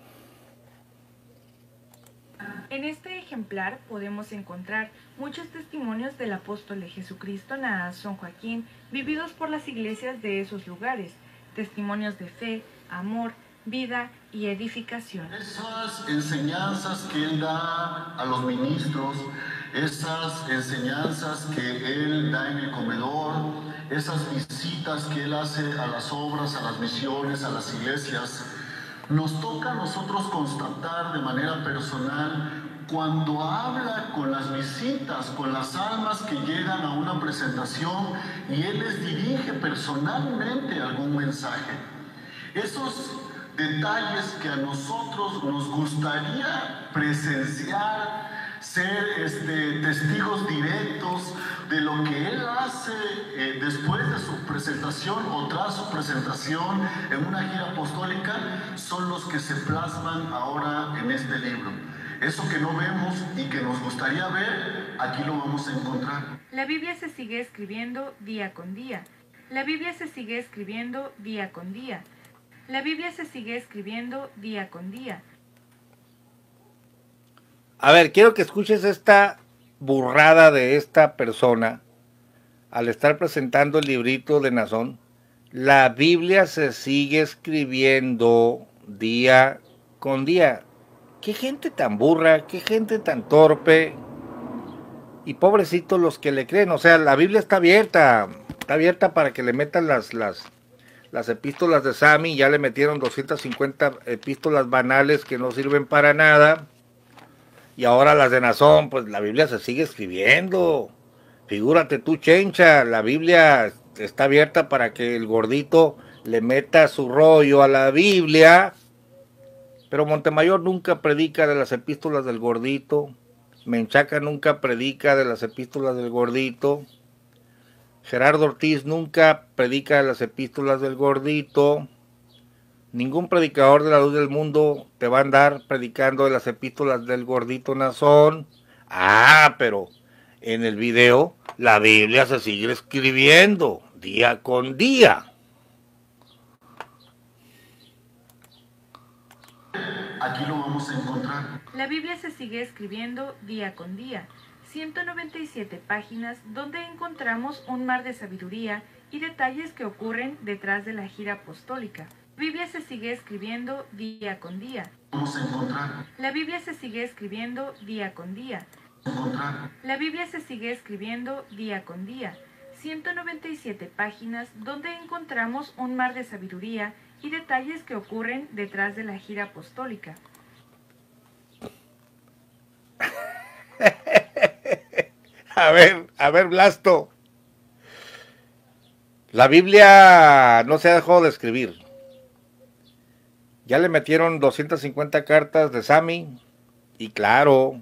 En este ejemplar podemos encontrar muchos testimonios del apóstol de Jesucristo Naasón Joaquín, vividos por las iglesias de esos lugares, testimonios de fe, amor, vida y edificación. Esas enseñanzas que él da a los ministros, esas enseñanzas que él da en el comedor, esas visitas que él hace a las obras, a las misiones, a las iglesias, nos toca a nosotros constatar de manera personal cuando habla con las visitas, con las almas que llegan a una presentación y Él les dirige personalmente algún mensaje. Esos detalles que a nosotros nos gustaría presenciar, ser este, testigos directos de lo que Él hace eh, después de su presentación o tras su presentación en una gira apostólica, son los que se plasman ahora en este libro. Eso que no vemos y que nos gustaría ver, aquí lo vamos a encontrar. La Biblia se sigue escribiendo día con día. La Biblia se sigue escribiendo día con día. La Biblia se sigue escribiendo día con día. A ver, quiero que escuches esta burrada de esta persona al estar presentando el librito de Nazón. La Biblia se sigue escribiendo día con día. qué gente tan burra, qué gente tan torpe. Y pobrecitos los que le creen. O sea, la Biblia está abierta. Está abierta para que le metan las, las, las epístolas de Sami. Ya le metieron 250 epístolas banales que no sirven para nada. Y ahora las de Nazón, pues la Biblia se sigue escribiendo. Figúrate tú, chencha, la Biblia está abierta para que el gordito le meta su rollo a la Biblia. Pero Montemayor nunca predica de las epístolas del gordito. Menchaca nunca predica de las epístolas del gordito. Gerardo Ortiz nunca predica las epístolas del gordito. Ningún predicador de la luz del mundo te va a andar predicando de las epístolas del gordito Nazón. Ah, pero en el video la Biblia se sigue escribiendo día con día. Aquí lo vamos a encontrar. La Biblia se sigue escribiendo día con día. 197 páginas donde encontramos un mar de sabiduría y detalles que ocurren detrás de la gira apostólica. La Biblia se sigue escribiendo día con día. Vamos a encontrar. La Biblia se sigue escribiendo día con día. Encontrar. La Biblia se sigue escribiendo día con día. 197 páginas donde encontramos un mar de sabiduría y detalles que ocurren detrás de la gira apostólica. A ver, a ver, Blasto. La Biblia no se ha dejado de escribir. Ya le metieron 250 cartas de Sami. Y claro,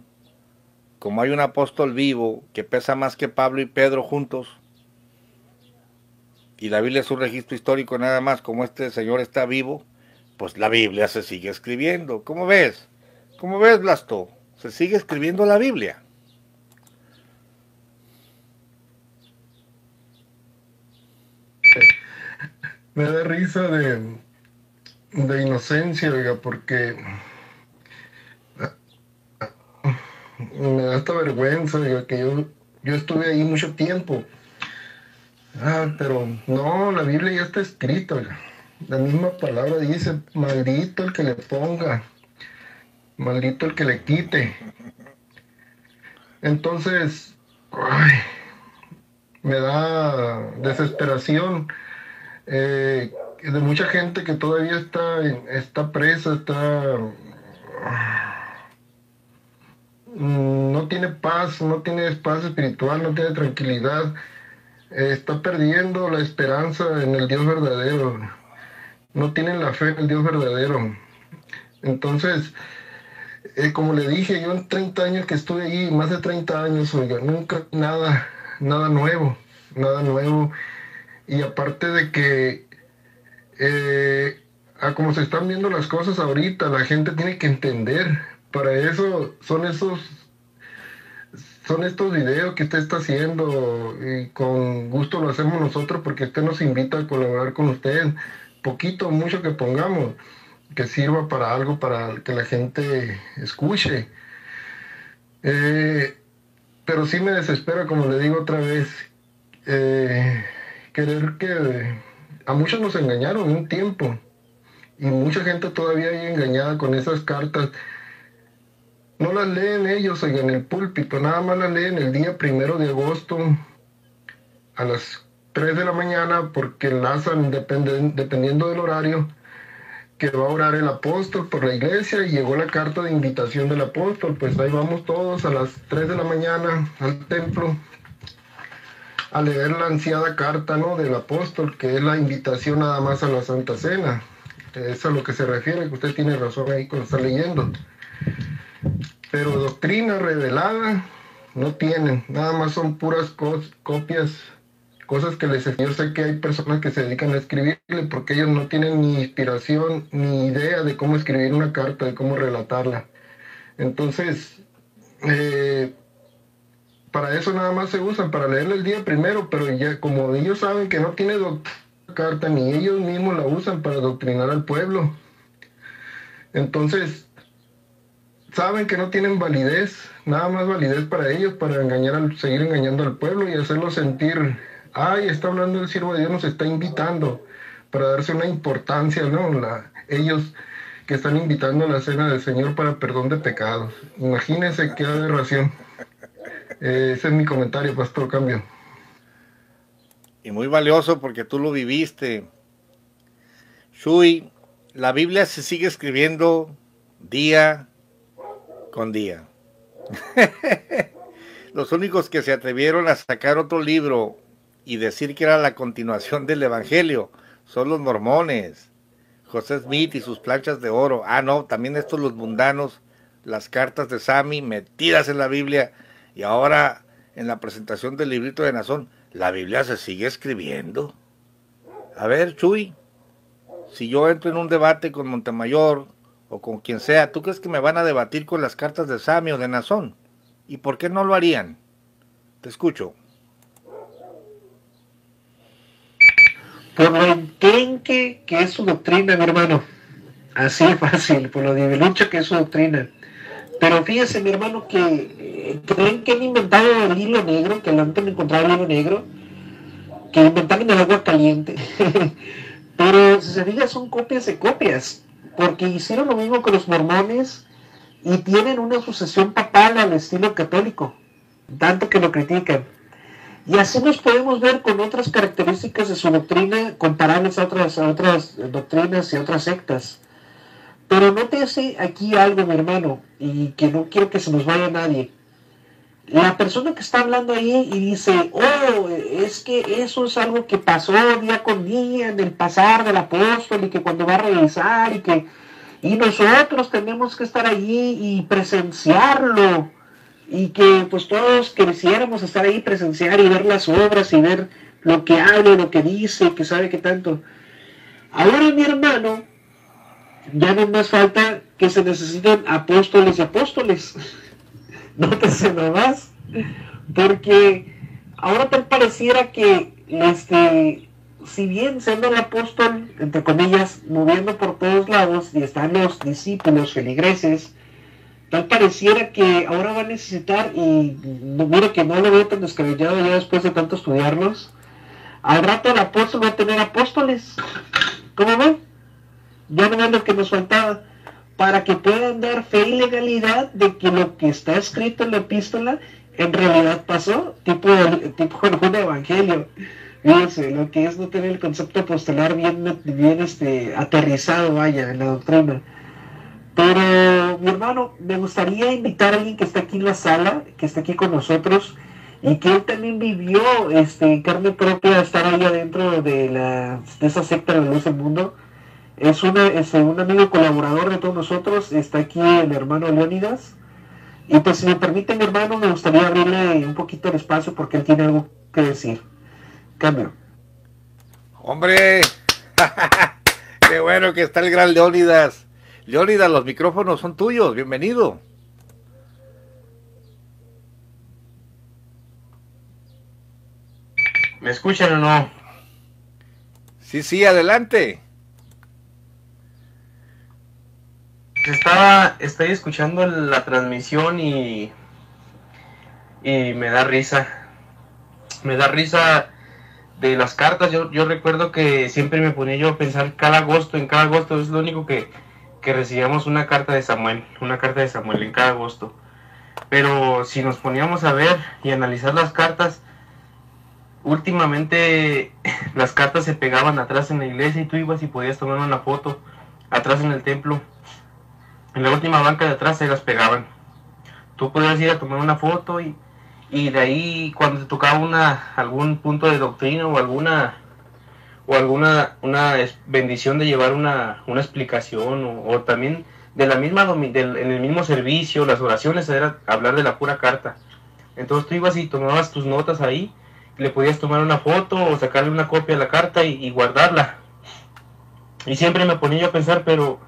como hay un apóstol vivo que pesa más que Pablo y Pedro juntos, y la Biblia es un registro histórico nada más, como este señor está vivo, pues la Biblia se sigue escribiendo. ¿Cómo ves? ¿Cómo ves, Blasto? Se sigue escribiendo la Biblia. Me da risa de, de inocencia, oiga, porque me da esta vergüenza, oiga, que yo, yo estuve ahí mucho tiempo. Ah, pero no, la Biblia ya está escrita, oiga. La misma palabra dice, maldito el que le ponga, maldito el que le quite. Entonces, ay, me da desesperación eh, de mucha gente que todavía está, está presa, está... mm, No tiene paz, no tiene paz espiritual, no tiene tranquilidad, está perdiendo la esperanza en el Dios verdadero, no tienen la fe en el Dios verdadero. Entonces, eh, como le dije, yo en 30 años que estuve ahí, más de 30 años, oiga, nunca nada, nada nuevo, nada nuevo. Y aparte de que, eh, a como se están viendo las cosas ahorita, la gente tiene que entender. Para eso son esos, son estos videos que usted está haciendo y con gusto lo hacemos nosotros porque usted nos invita a colaborar con usted. Poquito, mucho que pongamos, que sirva para algo, para que la gente escuche. Eh, pero sí me desespera, como le digo otra vez, eh, querer que a muchos nos engañaron un tiempo y mucha gente todavía hay engañada con esas cartas. No las leen ellos en el púlpito, nada más las leen el día primero de agosto a las 3 de la mañana porque enlazan depende- dependiendo del horario que va a orar el apóstol por la iglesia y llegó la carta de invitación del apóstol, pues ahí vamos todos a las 3 de la mañana al templo a leer la ansiada carta ¿no? del apóstol, que es la invitación nada más a la Santa Cena. Es a lo que se refiere, que usted tiene razón ahí cuando está leyendo. Pero doctrina revelada no tienen, nada más son puras copias, cosas que les... Yo sé que hay personas que se dedican a escribirle porque ellos no tienen ni inspiración ni idea de cómo escribir una carta, de cómo relatarla. Entonces, eh, para eso nada más se usan, para leerla el día primero, pero ya como ellos saben que no tiene carta, ni ellos mismos la usan para adoctrinar al pueblo. Entonces, saben que no tienen validez, nada más validez para ellos, para engañar al, seguir engañando al pueblo y hacerlo sentir, ay, está hablando el siervo de Dios, nos está invitando, para darse una importancia, ¿no? La- ellos que están invitando a la cena del Señor para perdón de pecados. Imagínense qué aberración. Eh, ese es mi comentario, Pastor Cambio. Y muy valioso porque tú lo viviste. Shui, la Biblia se sigue escribiendo día con día. Los únicos que se atrevieron a sacar otro libro y decir que era la continuación del Evangelio son los mormones. José Smith y sus planchas de oro. Ah, no, también estos los mundanos, las cartas de Sami metidas en la Biblia. Y ahora en la presentación del librito de Nazón, la Biblia se sigue escribiendo. A ver, Chuy, si yo entro en un debate con Montemayor o con quien sea, ¿tú crees que me van a debatir con las cartas de Sami o de Nazón? ¿Y por qué no lo harían? Te escucho. por lo enclenque que es su doctrina, mi hermano. Así de fácil, por lo divilucho que es su doctrina. Pero fíjese, mi hermano, que eh, creen que han inventado el hilo negro, que han encontrado el hilo negro, que inventaron el agua caliente. Pero si se fija, son copias de copias, porque hicieron lo mismo con los mormones y tienen una sucesión papal al estilo católico, tanto que lo critican. Y así nos podemos ver con otras características de su doctrina comparables a otras, otras doctrinas y otras sectas. Pero nótese aquí algo, mi hermano, y que no quiero que se nos vaya nadie. La persona que está hablando ahí y dice, oh, es que eso es algo que pasó día con día en el pasar del apóstol y que cuando va a revisar y que y nosotros tenemos que estar allí y presenciarlo y que pues todos quisiéramos estar ahí, presenciar y ver las obras y ver lo que habla, lo que dice, que sabe que tanto. Ahora mi hermano, ya no más falta que se necesiten apóstoles y apóstoles. Nótese nomás. Porque ahora tal pareciera que este si bien siendo el apóstol, entre comillas, moviendo por todos lados, y están los discípulos feligreses, tal pareciera que ahora va a necesitar, y no, mire que no lo veo tan descabellado ya después de tanto estudiarlos, al rato el apóstol va a tener apóstoles. ¿Cómo ven? Ya no es lo que nos faltaba. Para que puedan dar fe y legalidad de que lo que está escrito en la epístola en realidad pasó, tipo, tipo un evangelio. Fíjense, lo que es no tener el concepto apostolar bien, bien este, aterrizado, vaya, en la doctrina. Pero, mi hermano, me gustaría invitar a alguien que está aquí en la sala, que está aquí con nosotros, y que él también vivió este, carne propia estar ahí adentro de, la, de esa secta de luz del mundo. Es una, este, un amigo colaborador de todos nosotros, está aquí el hermano Leónidas. Y pues si me permite, mi hermano, me gustaría abrirle un poquito el espacio porque él tiene algo que decir. Cambio. Hombre, qué bueno que está el gran Leónidas. Leónidas, los micrófonos son tuyos, bienvenido. ¿Me escuchan o no? Sí, sí, adelante. Estaba, estoy escuchando la transmisión y, y me da risa. Me da risa de las cartas. Yo, yo recuerdo que siempre me ponía yo a pensar cada agosto, en cada agosto es lo único que, que recibíamos una carta de Samuel, una carta de Samuel en cada agosto. Pero si nos poníamos a ver y analizar las cartas, últimamente las cartas se pegaban atrás en la iglesia y tú ibas y podías tomar una foto atrás en el templo. En la última banca de atrás se las pegaban. Tú podías ir a tomar una foto y, y de ahí cuando te tocaba una, algún punto de doctrina o alguna o alguna una bendición de llevar una, una explicación o, también de la misma del, en el mismo servicio las oraciones era hablar de la pura carta entonces tú ibas y tomabas tus notas ahí le podías tomar una foto o sacarle una copia de la carta y, guardarla y siempre me ponía yo a pensar pero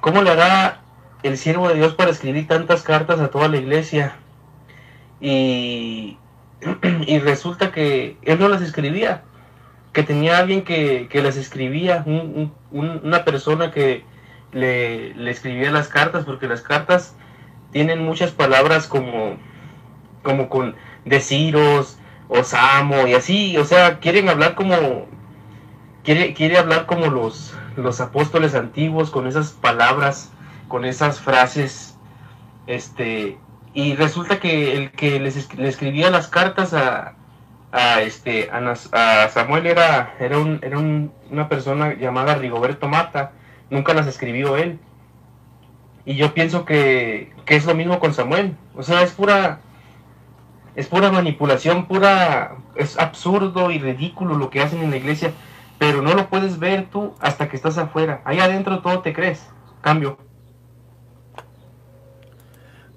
cómo le hará el siervo de Dios para escribir tantas cartas a toda la iglesia. Y, y resulta que él no las escribía que tenía alguien que, que las escribía, una persona que le, escribía las cartas, porque las cartas tienen muchas palabras como, como con deciros, osamo y así, o sea, quieren hablar como, quiere, quiere hablar como los, los apóstoles antiguos con esas palabras, con esas frases, este, y resulta que el que les le escribía las cartas a, a este a, Samuel era era, un, era una persona llamada Rigoberto Mata, nunca las escribió él. Y yo pienso que, que es lo mismo con Samuel, o sea, es pura es pura manipulación, pura es absurdo y ridículo lo que hacen en la iglesia pero no lo puedes ver tú hasta que estás afuera. Ahí adentro todo te crees. Cambio.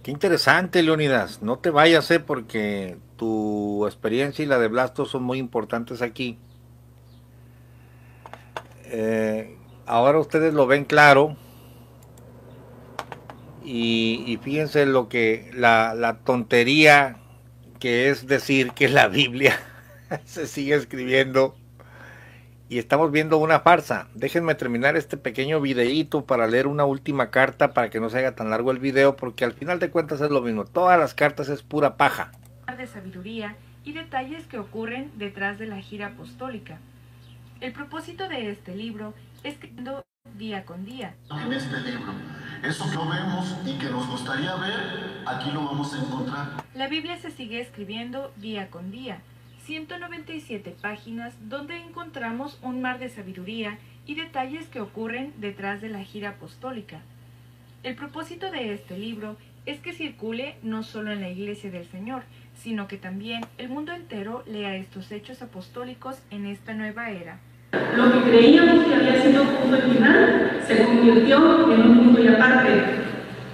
Qué interesante, Leonidas. No te vayas, ¿eh? porque tu experiencia y la de Blasto son muy importantes aquí. Eh, ahora ustedes lo ven claro. Y, fíjense lo que la, la tontería que es decir que la Biblia se sigue escribiendo y estamos viendo una farsa. Déjenme terminar este pequeño videíto para leer una última carta para que no se haga tan largo el video, porque al final de cuentas es lo mismo. Todas las cartas es pura paja. De sabiduría y detalles que ocurren detrás de la gira apostólica. El propósito de este libro es que día con día. En este libro, eso que vemos y que nos gustaría ver, aquí lo vamos a encontrar. La Biblia se sigue escribiendo día con día 197 páginas donde encontramos un mar de sabiduría y detalles que ocurren detrás de la gira apostólica. El propósito de este libro es que circule no solo en la Iglesia del Señor, sino que también el mundo entero lea estos hechos apostólicos en esta nueva era. Lo que creíamos que había sido punto y final se convirtió en un punto y aparte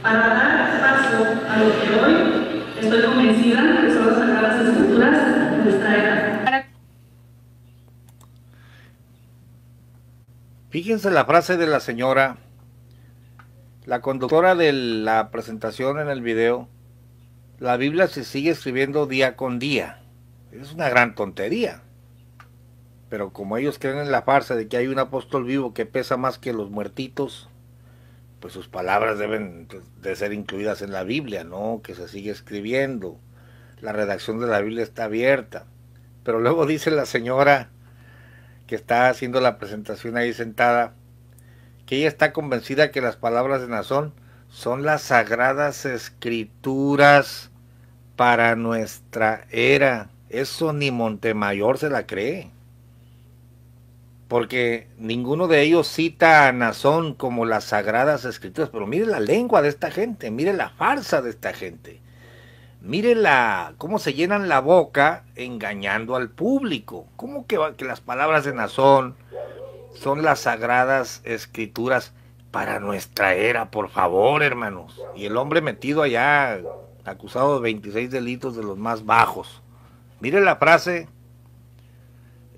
para dar paso a lo que hoy estoy convencida que son las Sagradas Escrituras Fíjense la frase de la señora, la conductora de la presentación en el video. La Biblia se sigue escribiendo día con día. Es una gran tontería. Pero como ellos creen en la farsa de que hay un apóstol vivo que pesa más que los muertitos, pues sus palabras deben de ser incluidas en la Biblia, ¿no? Que se sigue escribiendo. La redacción de la Biblia está abierta. Pero luego dice la señora, que está haciendo la presentación ahí sentada, que ella está convencida que las palabras de Nazón son las sagradas escrituras para nuestra era. Eso ni Montemayor se la cree. Porque ninguno de ellos cita a Nazón como las sagradas escrituras. Pero mire la lengua de esta gente, mire la farsa de esta gente. Mire la, cómo se llenan la boca engañando al público. ¿Cómo que, que las palabras de Nazón son las sagradas escrituras para nuestra era? Por favor, hermanos. Y el hombre metido allá, acusado de 26 delitos de los más bajos. Mire la frase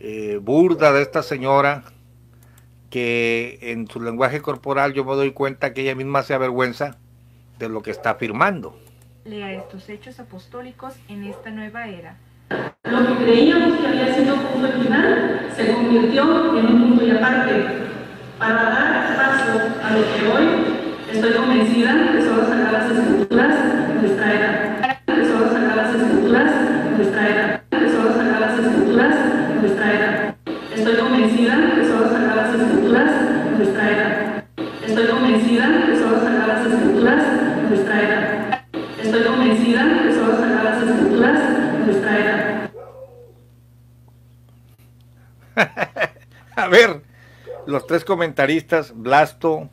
eh, burda de esta señora que en su lenguaje corporal yo me doy cuenta que ella misma se avergüenza de lo que está afirmando lea estos hechos apostólicos en esta nueva era. Lo que creíamos que había sido punto final se convirtió en un punto y aparte para dar paso a lo que hoy estoy convencida que son las escrituras nuestra era. Que son las escrituras de nuestra era. Las escrituras nuestra. Estoy convencida que son las escrituras de nuestra era. Estoy convencida que son las escrituras los tres comentaristas, Blasto,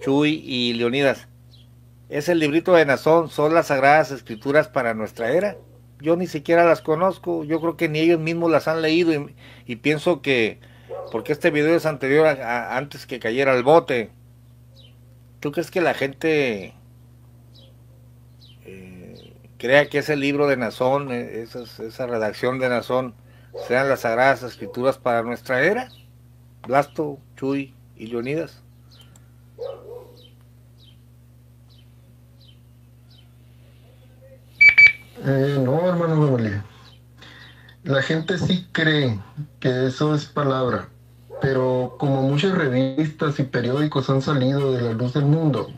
Chuy y Leonidas, ¿es el librito de Nazón? ¿Son las sagradas escrituras para nuestra era? Yo ni siquiera las conozco, yo creo que ni ellos mismos las han leído y, pienso que, porque este video es anterior a, antes que cayera el bote, ¿tú crees que la gente crea que ese libro de Nazón, eh, esa, redacción de Nazón, sean las sagradas escrituras para nuestra era? Blasto, Chuy y Leonidas. Eh, no, hermano La gente sí cree que eso es palabra, pero como muchas revistas y periódicos han salido de la luz del mundo,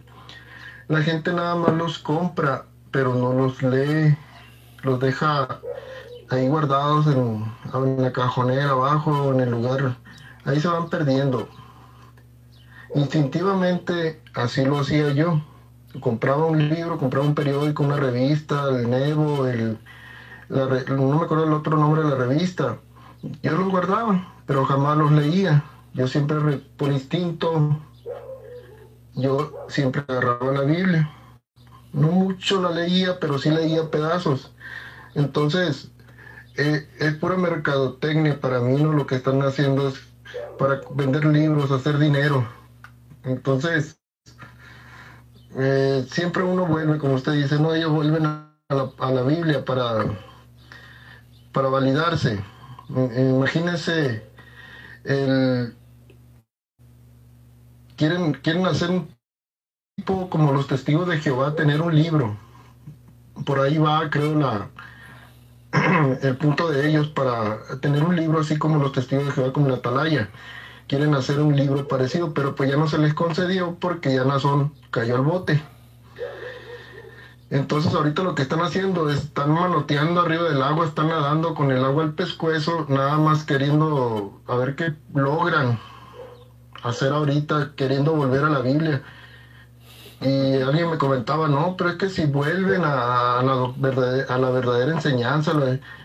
la gente nada más los compra pero no los lee, los deja ahí guardados en, la cajonera abajo, en el lugar ahí se van perdiendo. Instintivamente así lo hacía yo. Compraba un libro, compraba un periódico, una revista, el Nevo, el, no me acuerdo el otro nombre de la revista. Yo los guardaba, pero jamás los leía. Yo siempre, por instinto, yo siempre agarraba la Biblia. No mucho la leía, pero sí leía pedazos. Entonces, eh, es pura mercadotecnia para mí, ¿no? Lo que están haciendo es para vender libros, hacer dinero. Entonces, eh, siempre uno vuelve, como usted dice, no, ellos vuelven a la, Biblia para, para validarse. Imagínense, el, quieren, quieren hacer un tipo como los testigos de Jehová, tener un libro. Por ahí va, creo, la, el punto de ellos para tener un libro así como los testigos de Jehová, como la Atalaya. Quieren hacer un libro parecido, pero pues ya no se les concedió porque ya Nazón cayó al bote. Entonces ahorita lo que están haciendo es, están manoteando arriba del agua, están nadando con el agua al pescuezo, nada más queriendo a ver qué logran hacer ahorita, queriendo volver a la Biblia. Y alguien me comentaba, no, pero es que si vuelven a, la, verdadera, a la verdadera enseñanza,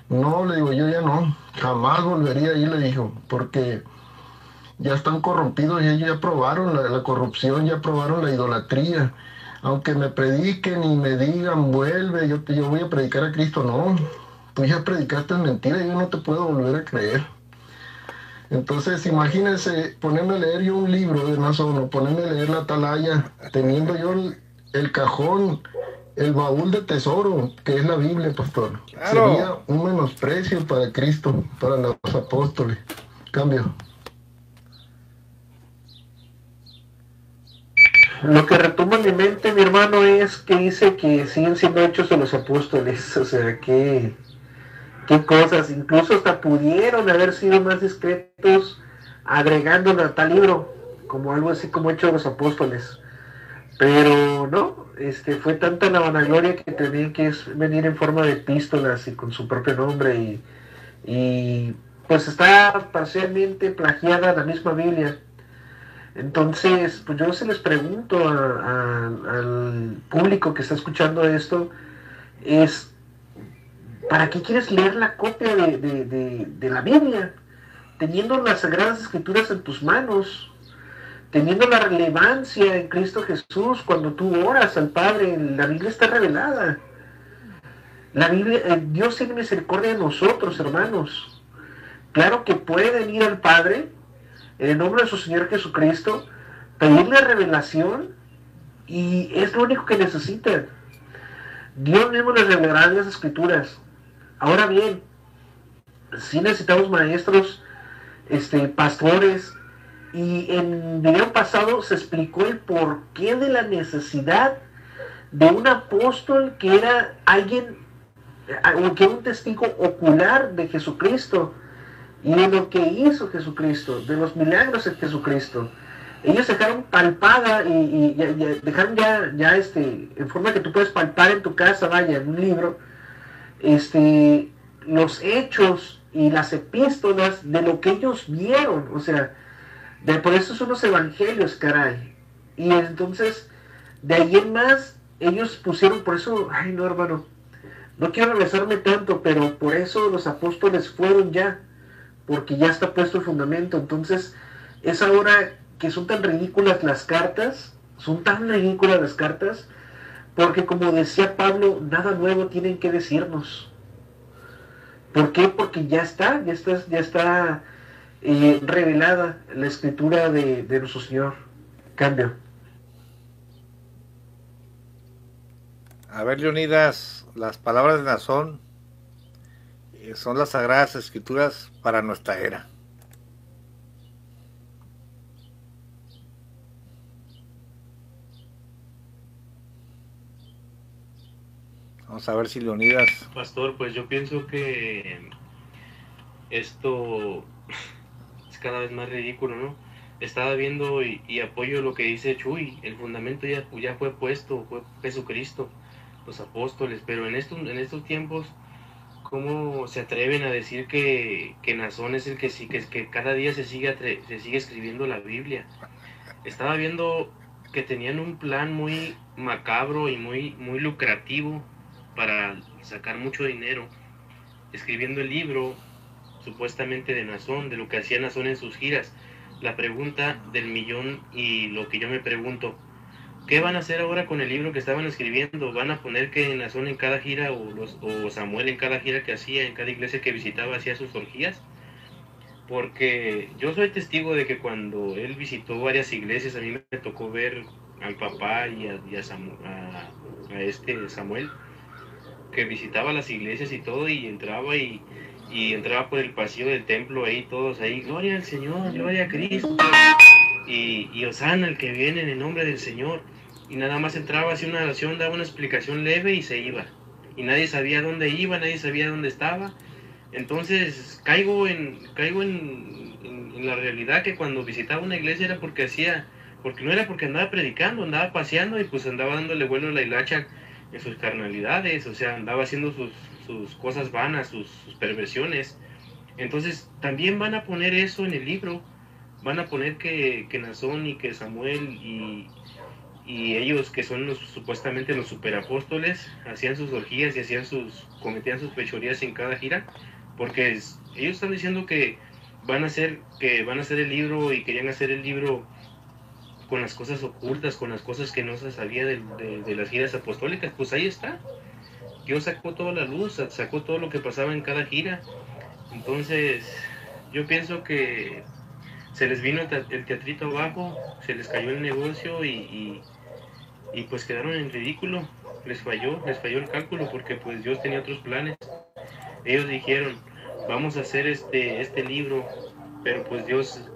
no, le digo, yo ya no, jamás volvería ahí, le dijo, porque ya están corrompidos y ellos ya probaron la, corrupción, ya probaron la idolatría. Aunque me prediquen y me digan, vuelve, yo, yo voy a predicar a Cristo, no, tú ya predicaste mentira, yo no te puedo volver a creer. Entonces, imagínense ponerme a leer yo un libro de Nazón o ponerme a leer la atalaya, teniendo yo el, cajón, el baúl de tesoro, que es la Biblia, pastor. Sería un menosprecio para Cristo, para los apóstoles. Cambio. Lo que retoma mi mente, mi hermano, es que dice que siguen siendo hechos de los apóstoles. O sea, que qué cosas, incluso hasta pudieron haber sido más discretos agregándolo a tal libro, como algo así como hecho los apóstoles. Pero no, este, fue tanta la vanagloria que tenían que venir en forma de epístolas y con su propio nombre y, y pues está parcialmente plagiada la misma Biblia. Entonces, pues yo se les pregunto al público que está escuchando esto, es ¿Para qué quieres leer la copia de, la Biblia? Teniendo las Sagradas Escrituras en tus manos, teniendo la relevancia en Cristo Jesús, cuando tú oras al Padre, la Biblia está revelada. La Biblia, eh, Dios tiene misericordia de nosotros, hermanos. Claro que pueden ir al Padre, en el nombre de su Señor Jesucristo, pedirle revelación, y es lo único que necesitan. Dios mismo les revelará las escrituras. Ahora bien, si necesitamos maestros, este, pastores, y en el video pasado se explicó el porqué de la necesidad de un apóstol que era alguien, que era un testigo ocular de Jesucristo y de lo que hizo Jesucristo, de los milagros de Jesucristo. Ellos dejaron palpada y, dejaron ya, ya este, en forma que tú puedes palpar en tu casa, vaya, en un libro, este, los hechos y las epístolas de lo que ellos vieron. O sea, de, por eso son los evangelios, caray. Y entonces, de ahí en más, ellos pusieron, por eso, ay no hermano, no quiero regresarme tanto, pero por eso los apóstoles fueron ya, porque ya está puesto el fundamento. Entonces, es ahora que son tan ridículas las cartas, son tan ridículas las cartas, porque como decía Pablo, nada nuevo tienen que decirnos. ¿Por qué? Porque ya está, ya está, ya está eh, revelada la escritura de, nuestro Señor. Cambio. A ver, Leonidas, las palabras de Nazón eh, son las sagradas escrituras para nuestra era. A ver si Leonidas. Pastor, pues yo pienso que esto es cada vez más ridículo, ¿no? Estaba viendo y, apoyo lo que dice Chuy, el fundamento ya, ya fue puesto, fue Jesucristo, los apóstoles, pero en estos, en estos tiempos cómo se atreven a decir que, que Nazón es el que, sí- que, que cada día se sigue, se sigue escribiendo la Biblia. Estaba viendo que tenían un plan muy macabro y muy, muy lucrativo para sacar mucho dinero, escribiendo el libro supuestamente de Nazón, de lo que hacía Nazón en sus giras. La pregunta del millón y lo que yo me pregunto, ¿qué van a hacer ahora con el libro que estaban escribiendo? ¿Van a poner que Nazón en cada gira o, Samuel en cada gira que hacía, en cada iglesia que visitaba, hacía sus orgías? Porque yo soy testigo de que cuando él visitó varias iglesias, a mí me tocó ver al papá y a este Samuel, que visitaba las iglesias y todo, y entraba y, y entraba por el pasillo del templo ahí, todos ahí, gloria al Señor, gloria a Cristo, y, y Osana, el que viene en el nombre del Señor, y nada más entraba, hacía una oración, daba una explicación leve y se iba, y nadie sabía dónde iba, nadie sabía dónde estaba, entonces caigo en, caigo en, en- la realidad que cuando visitaba una iglesia era porque hacía, porque no era porque andaba predicando, andaba paseando y pues andaba dándole vuelo a la hilacha en sus carnalidades, o sea, andaba haciendo sus, cosas vanas, sus, perversiones. Entonces también van a poner eso en el libro, van a poner que, que Nazón y que Samuel y, y ellos que son supuestamente los superapóstoles hacían sus orgías y hacían sus cometían sus fechorías en cada gira porque ellos están diciendo que van a hacer que van a hacer el libro y querían hacer el libro con las cosas ocultas con las cosas que no se sabía de, las giras apostólicas pues ahí está Dios sacó toda la luz sacó todo lo que pasaba en cada gira entonces yo pienso que se les vino el teatrito abajo, se les cayó el negocio y, y, y, pues quedaron en ridículo. Les falló, les falló el cálculo porque pues Dios tenía otros planes. Ellos dijeron, vamos a hacer este, este libro, pero pues Dios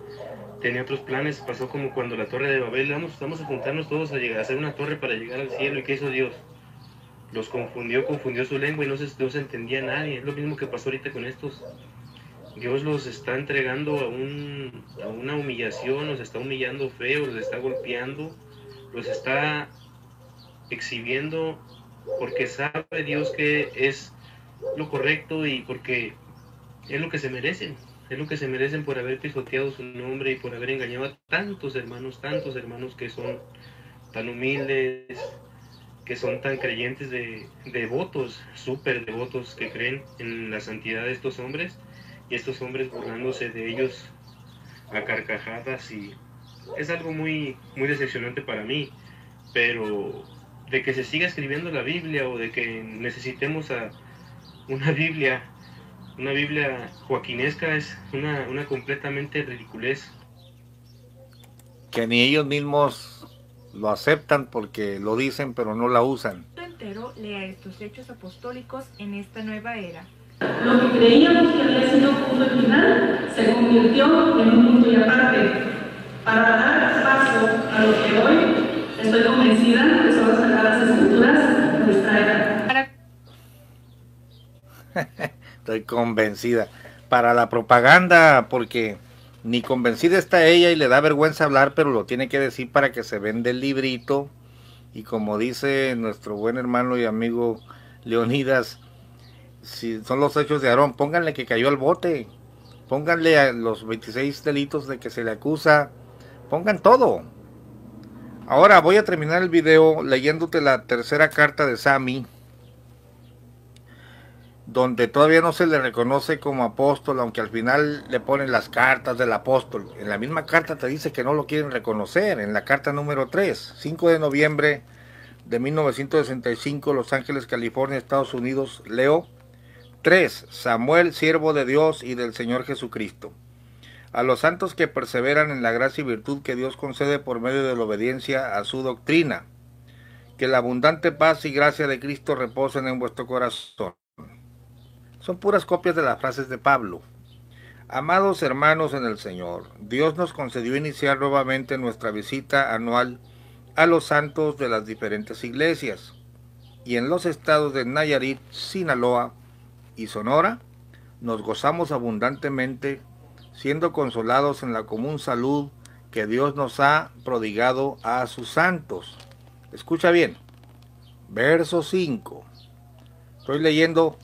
tenía otros planes. Pasó como cuando la torre de Babel, vamos, vamos a juntarnos todos a llegar a hacer una torre para llegar al cielo. ¿Y qué hizo Dios? Los confundió, confundió su lengua y no se, no entendía a nadie. Es lo mismo que pasó ahorita con estos. Dios los está entregando a, un, a una humillación, los está humillando feo, los está golpeando, los está exhibiendo porque sabe Dios que es lo correcto y porque es lo que se merecen, es lo que se merecen por haber pisoteado su nombre y por haber engañado a tantos hermanos, tantos hermanos que son tan humildes, que son tan creyentes de devotos, súper devotos que creen en la santidad de estos hombres y estos hombres burlándose de ellos a carcajadas y es algo muy muy decepcionante para mí. Pero de que se siga escribiendo la Biblia o de que necesitemos una Biblia una Biblia joaquinesca es una, una completamente ridiculez que ni ellos mismos lo aceptan porque lo dicen pero no la usan. entero lea estos hechos apostólicos en esta nueva era. Lo que creíamos que había sido punto y final se convirtió en un punto y aparte. Estoy convencida. Para la propaganda, porque ni convencida está ella y le da vergüenza hablar, pero lo tiene que decir para que se vende el librito. Y como dice nuestro buen hermano y amigo Leonidas, si son los hechos de Aarón, pónganle que cayó al bote. Pónganle a los 26 delitos de que se le acusa. Pongan todo. Ahora voy a terminar el video leyéndote la tercera carta de Sami donde todavía no se le reconoce como apóstol, aunque al final le ponen las cartas del apóstol. En la misma carta te dice que no lo quieren reconocer, en la carta número 3, 5 de noviembre de 1965, Los Ángeles, California, Estados Unidos, leo 3. Samuel, siervo de Dios y del Señor Jesucristo. A los santos que perseveran en la gracia y virtud que Dios concede por medio de la obediencia a su doctrina. Que la abundante paz y gracia de Cristo reposen en vuestro corazón. Son puras copias de las frases de Pablo. Amados hermanos en el Señor, Dios nos concedió iniciar nuevamente nuestra visita anual a los santos de las diferentes iglesias. Y en los estados de Nayarit, Sinaloa y Sonora, nos gozamos abundantemente, siendo consolados en la común salud que Dios nos ha prodigado a sus santos. Escucha bien. Verso 5. Estoy leyendo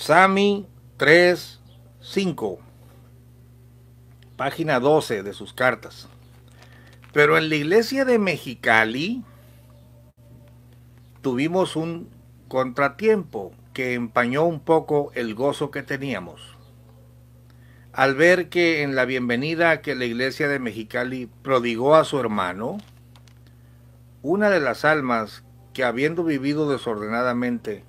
Sami 3.5, página 12 de sus cartas. Pero en la iglesia de Mexicali tuvimos un contratiempo que empañó un poco el gozo que teníamos. Al ver que en la bienvenida que la iglesia de Mexicali prodigó a su hermano, una de las almas que habiendo vivido desordenadamente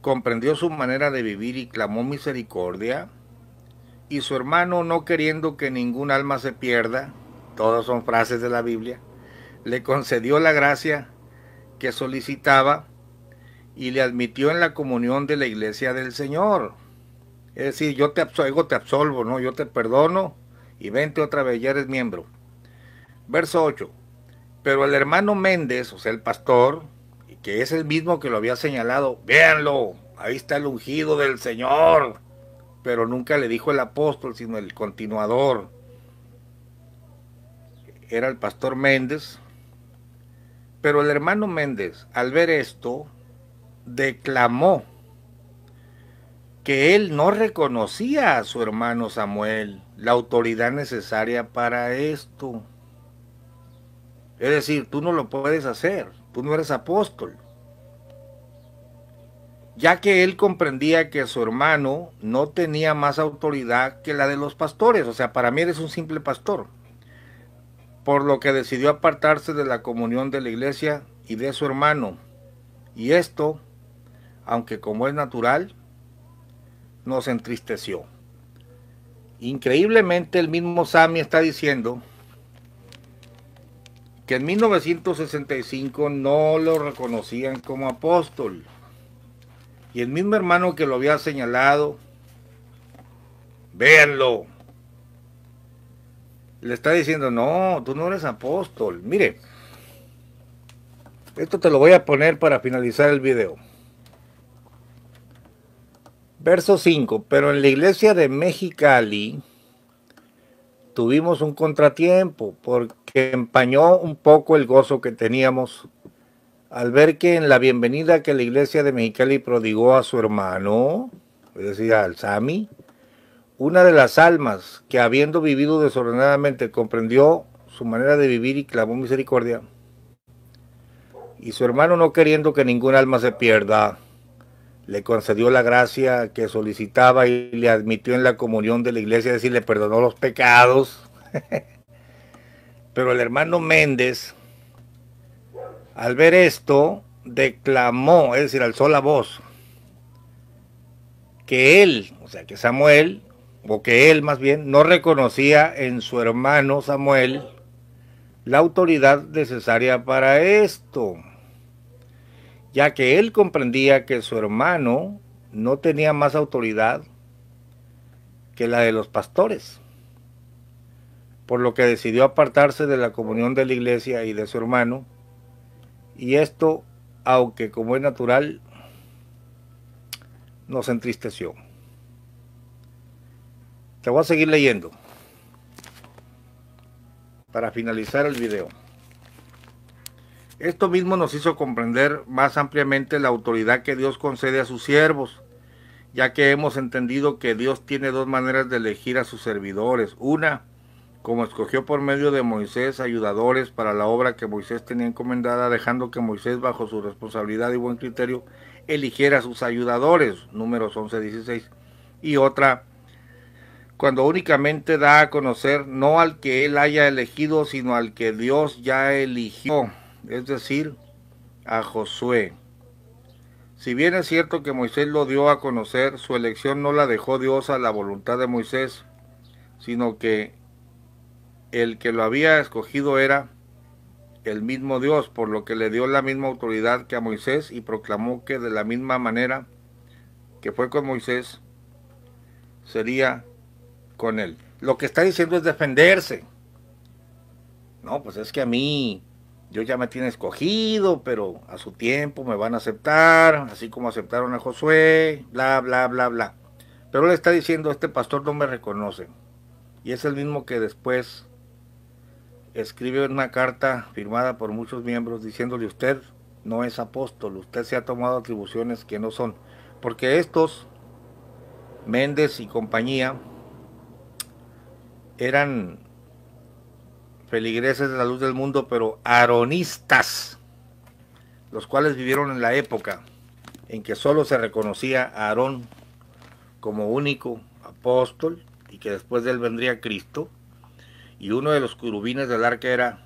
comprendió su manera de vivir y clamó misericordia, y su hermano no queriendo que ningún alma se pierda, todas son frases de la Biblia, le concedió la gracia que solicitaba y le admitió en la comunión de la iglesia del Señor. Es decir, yo te te absolvo, ¿no? Yo te perdono y vente otra vez, ya eres miembro. Verso 8. Pero el hermano Méndez, o sea, el pastor, que es el mismo que lo había señalado, véanlo, ahí está el ungido del Señor. Pero nunca le dijo el apóstol, sino el continuador. Era el pastor Méndez. Pero el hermano Méndez, al ver esto, declamó que él no reconocía a su hermano Samuel la autoridad necesaria para esto. Es decir, tú no lo puedes hacer, tú no eres apóstol. Ya que él comprendía que su hermano no tenía más autoridad que la de los pastores, o sea, para mí eres un simple pastor. Por lo que decidió apartarse de la comunión de la iglesia y de su hermano. Y esto, aunque como es natural, nos entristeció. Increíblemente el mismo Sami está diciendo que en 1965 no lo reconocían como apóstol. Y el mismo hermano que lo había señalado, véanlo, le está diciendo, no, tú no eres apóstol. Mire, esto te lo voy a poner para finalizar el video. Verso 5, pero en la iglesia de Mexicali, tuvimos un contratiempo porque empañó un poco el gozo que teníamos al ver que en la bienvenida que la iglesia de Mexicali prodigó a su hermano, es decir, al Sami, una de las almas que habiendo vivido desordenadamente comprendió su manera de vivir y clamó misericordia, y su hermano no queriendo que ningún alma se pierda, le concedió la gracia que solicitaba y le admitió en la comunión de la iglesia, es decir, le perdonó los pecados. Pero el hermano Méndez, al ver esto, declamó, es decir, alzó la voz, que él, o sea, que Samuel, o que él más bien, no reconocía en su hermano Samuel la autoridad necesaria para esto ya que él comprendía que su hermano no tenía más autoridad que la de los pastores, por lo que decidió apartarse de la comunión de la iglesia y de su hermano, y esto, aunque como es natural, nos entristeció. Te voy a seguir leyendo para finalizar el video. Esto mismo nos hizo comprender más ampliamente la autoridad que Dios concede a sus siervos, ya que hemos entendido que Dios tiene dos maneras de elegir a sus servidores. Una, como escogió por medio de Moisés ayudadores para la obra que Moisés tenía encomendada, dejando que Moisés bajo su responsabilidad y buen criterio eligiera a sus ayudadores, números 11, 16. Y otra, cuando únicamente da a conocer no al que él haya elegido, sino al que Dios ya eligió es decir, a Josué. Si bien es cierto que Moisés lo dio a conocer, su elección no la dejó Dios a la voluntad de Moisés, sino que el que lo había escogido era el mismo Dios, por lo que le dio la misma autoridad que a Moisés y proclamó que de la misma manera que fue con Moisés, sería con él. Lo que está diciendo es defenderse. No, pues es que a mí yo ya me tiene escogido, pero a su tiempo me van a aceptar, así como aceptaron a Josué, bla, bla, bla, bla. Pero le está diciendo, este pastor no me reconoce. Y es el mismo que después escribe una carta firmada por muchos miembros diciéndole usted no es apóstol, usted se ha tomado atribuciones que no son. Porque estos Méndez y compañía eran feligreses de la luz del mundo, pero aronistas, los cuales vivieron en la época en que solo se reconocía a Aarón como único apóstol y que después de él vendría Cristo, y uno de los querubines del arca era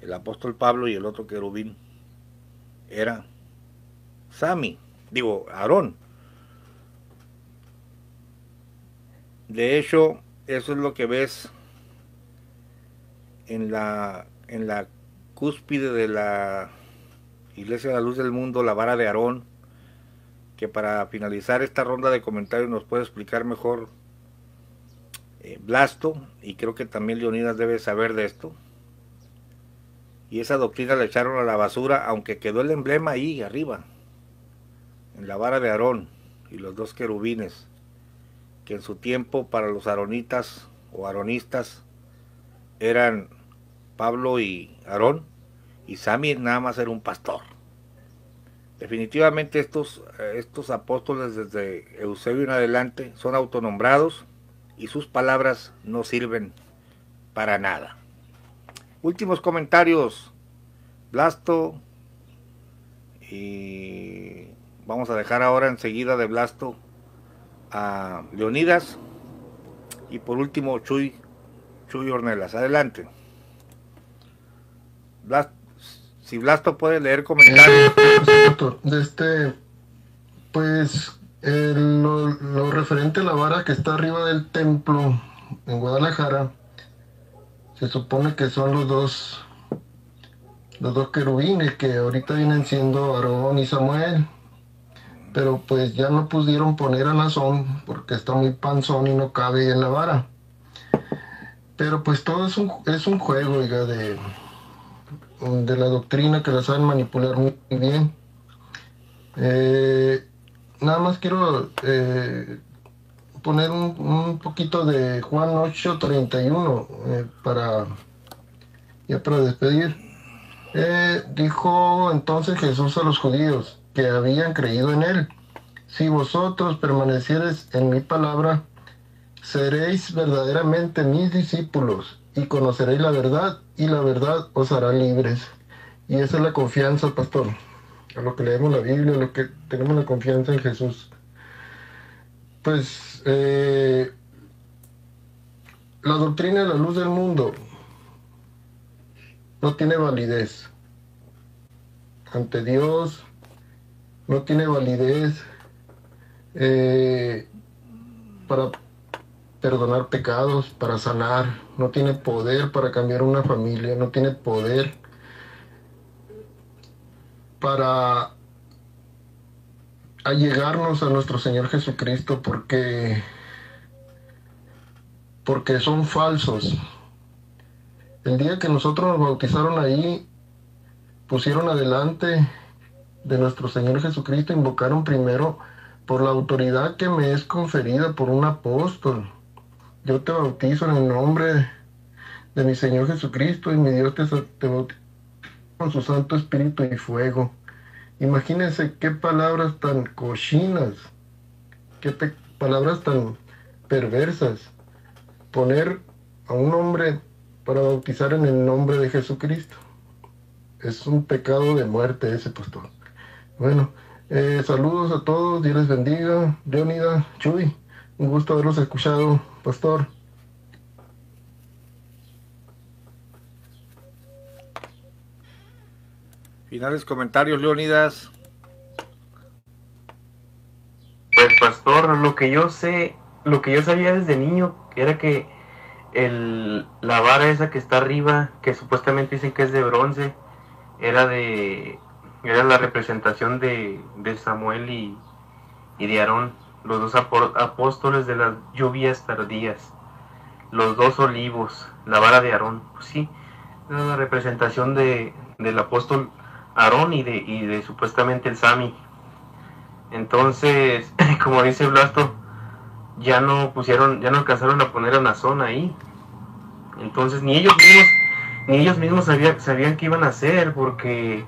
el apóstol Pablo y el otro querubín era Sami, digo, Aarón. De hecho, eso es lo que ves en la, en la cúspide de la Iglesia de la Luz del Mundo, la vara de Aarón, que para finalizar esta ronda de comentarios nos puede explicar mejor eh, Blasto, y creo que también Leonidas debe saber de esto. Y esa doctrina la echaron a la basura, aunque quedó el emblema ahí arriba, en la vara de Aarón y los dos querubines, que en su tiempo para los aronitas o aronistas eran Pablo y Aarón, y Sami nada más era un pastor. Definitivamente estos, eh, estos apóstoles desde Eusebio en adelante son autonombrados y sus palabras no sirven para nada. Últimos comentarios, Blasto, y vamos a dejar ahora enseguida de Blasto a Leonidas y por último Chuy, Chuy Ornelas. Adelante. Si Blasto puede leer comentarios. De este, pues lo, referente a la vara que está arriba del templo en Guadalajara, se supone que son los dos, los dos querubines que ahorita vienen siendo Aarón y Samuel, pero pues ya no pudieron poner a Nazón porque está muy panzón y no cabe en la vara. Pero pues todo es un, es un juego, oiga, de, de la doctrina que la saben manipular muy bien. Eh, nada más quiero eh, poner un, poquito de Juan 8:31 eh, para ya para despedir. Eh, dijo entonces Jesús a los judíos que habían creído en él, si vosotros permaneciereis en mi palabra, seréis verdaderamente mis discípulos y conoceréis la verdad y la verdad os hará libres. Y esa es la confianza, pastor a lo que leemos la Biblia, a lo que tenemos la confianza en Jesús. Pues eh, la doctrina de la luz del mundo no tiene validez ante Dios, no tiene validez eh, para perdonar pecados, para sanar, no tiene poder para cambiar una familia, no tiene poder para allegarnos a nuestro Señor Jesucristo porque porque son falsos. El día que nosotros nos bautizaron ahí, pusieron adelante de nuestro Señor Jesucristo, invocaron primero por la autoridad que me es conferida por un apóstol. Yo te bautizo en el nombre de mi Señor Jesucristo y mi Dios te, bautiza con su Santo Espíritu y fuego. Imagínense qué palabras tan cochinas, qué palabras tan perversas. Poner a un hombre para bautizar en el nombre de Jesucristo. Es un pecado de muerte ese pastor. Bueno, eh, saludos a todos, Dios les bendiga. Leonida, Chuy, un gusto haberlos escuchado, pastor. Finales comentarios, Leonidas. Pues pastor, lo que yo sé, lo que yo sabía desde niño era que el, la vara esa que está arriba, que supuestamente dicen que es de bronce, era de era la representación de, de Samuel y, y, de Aarón, los dos apóstoles de las lluvias tardías, los dos olivos, la vara de Aarón, pues sí, la representación de, del apóstol Aarón y de, y de supuestamente el Sami. Entonces, como dice Blasto, ya no pusieron, ya no alcanzaron a poner a Nazón ahí. Entonces ni ellos mismos, ni ellos mismos sabían, sabían qué iban a hacer, porque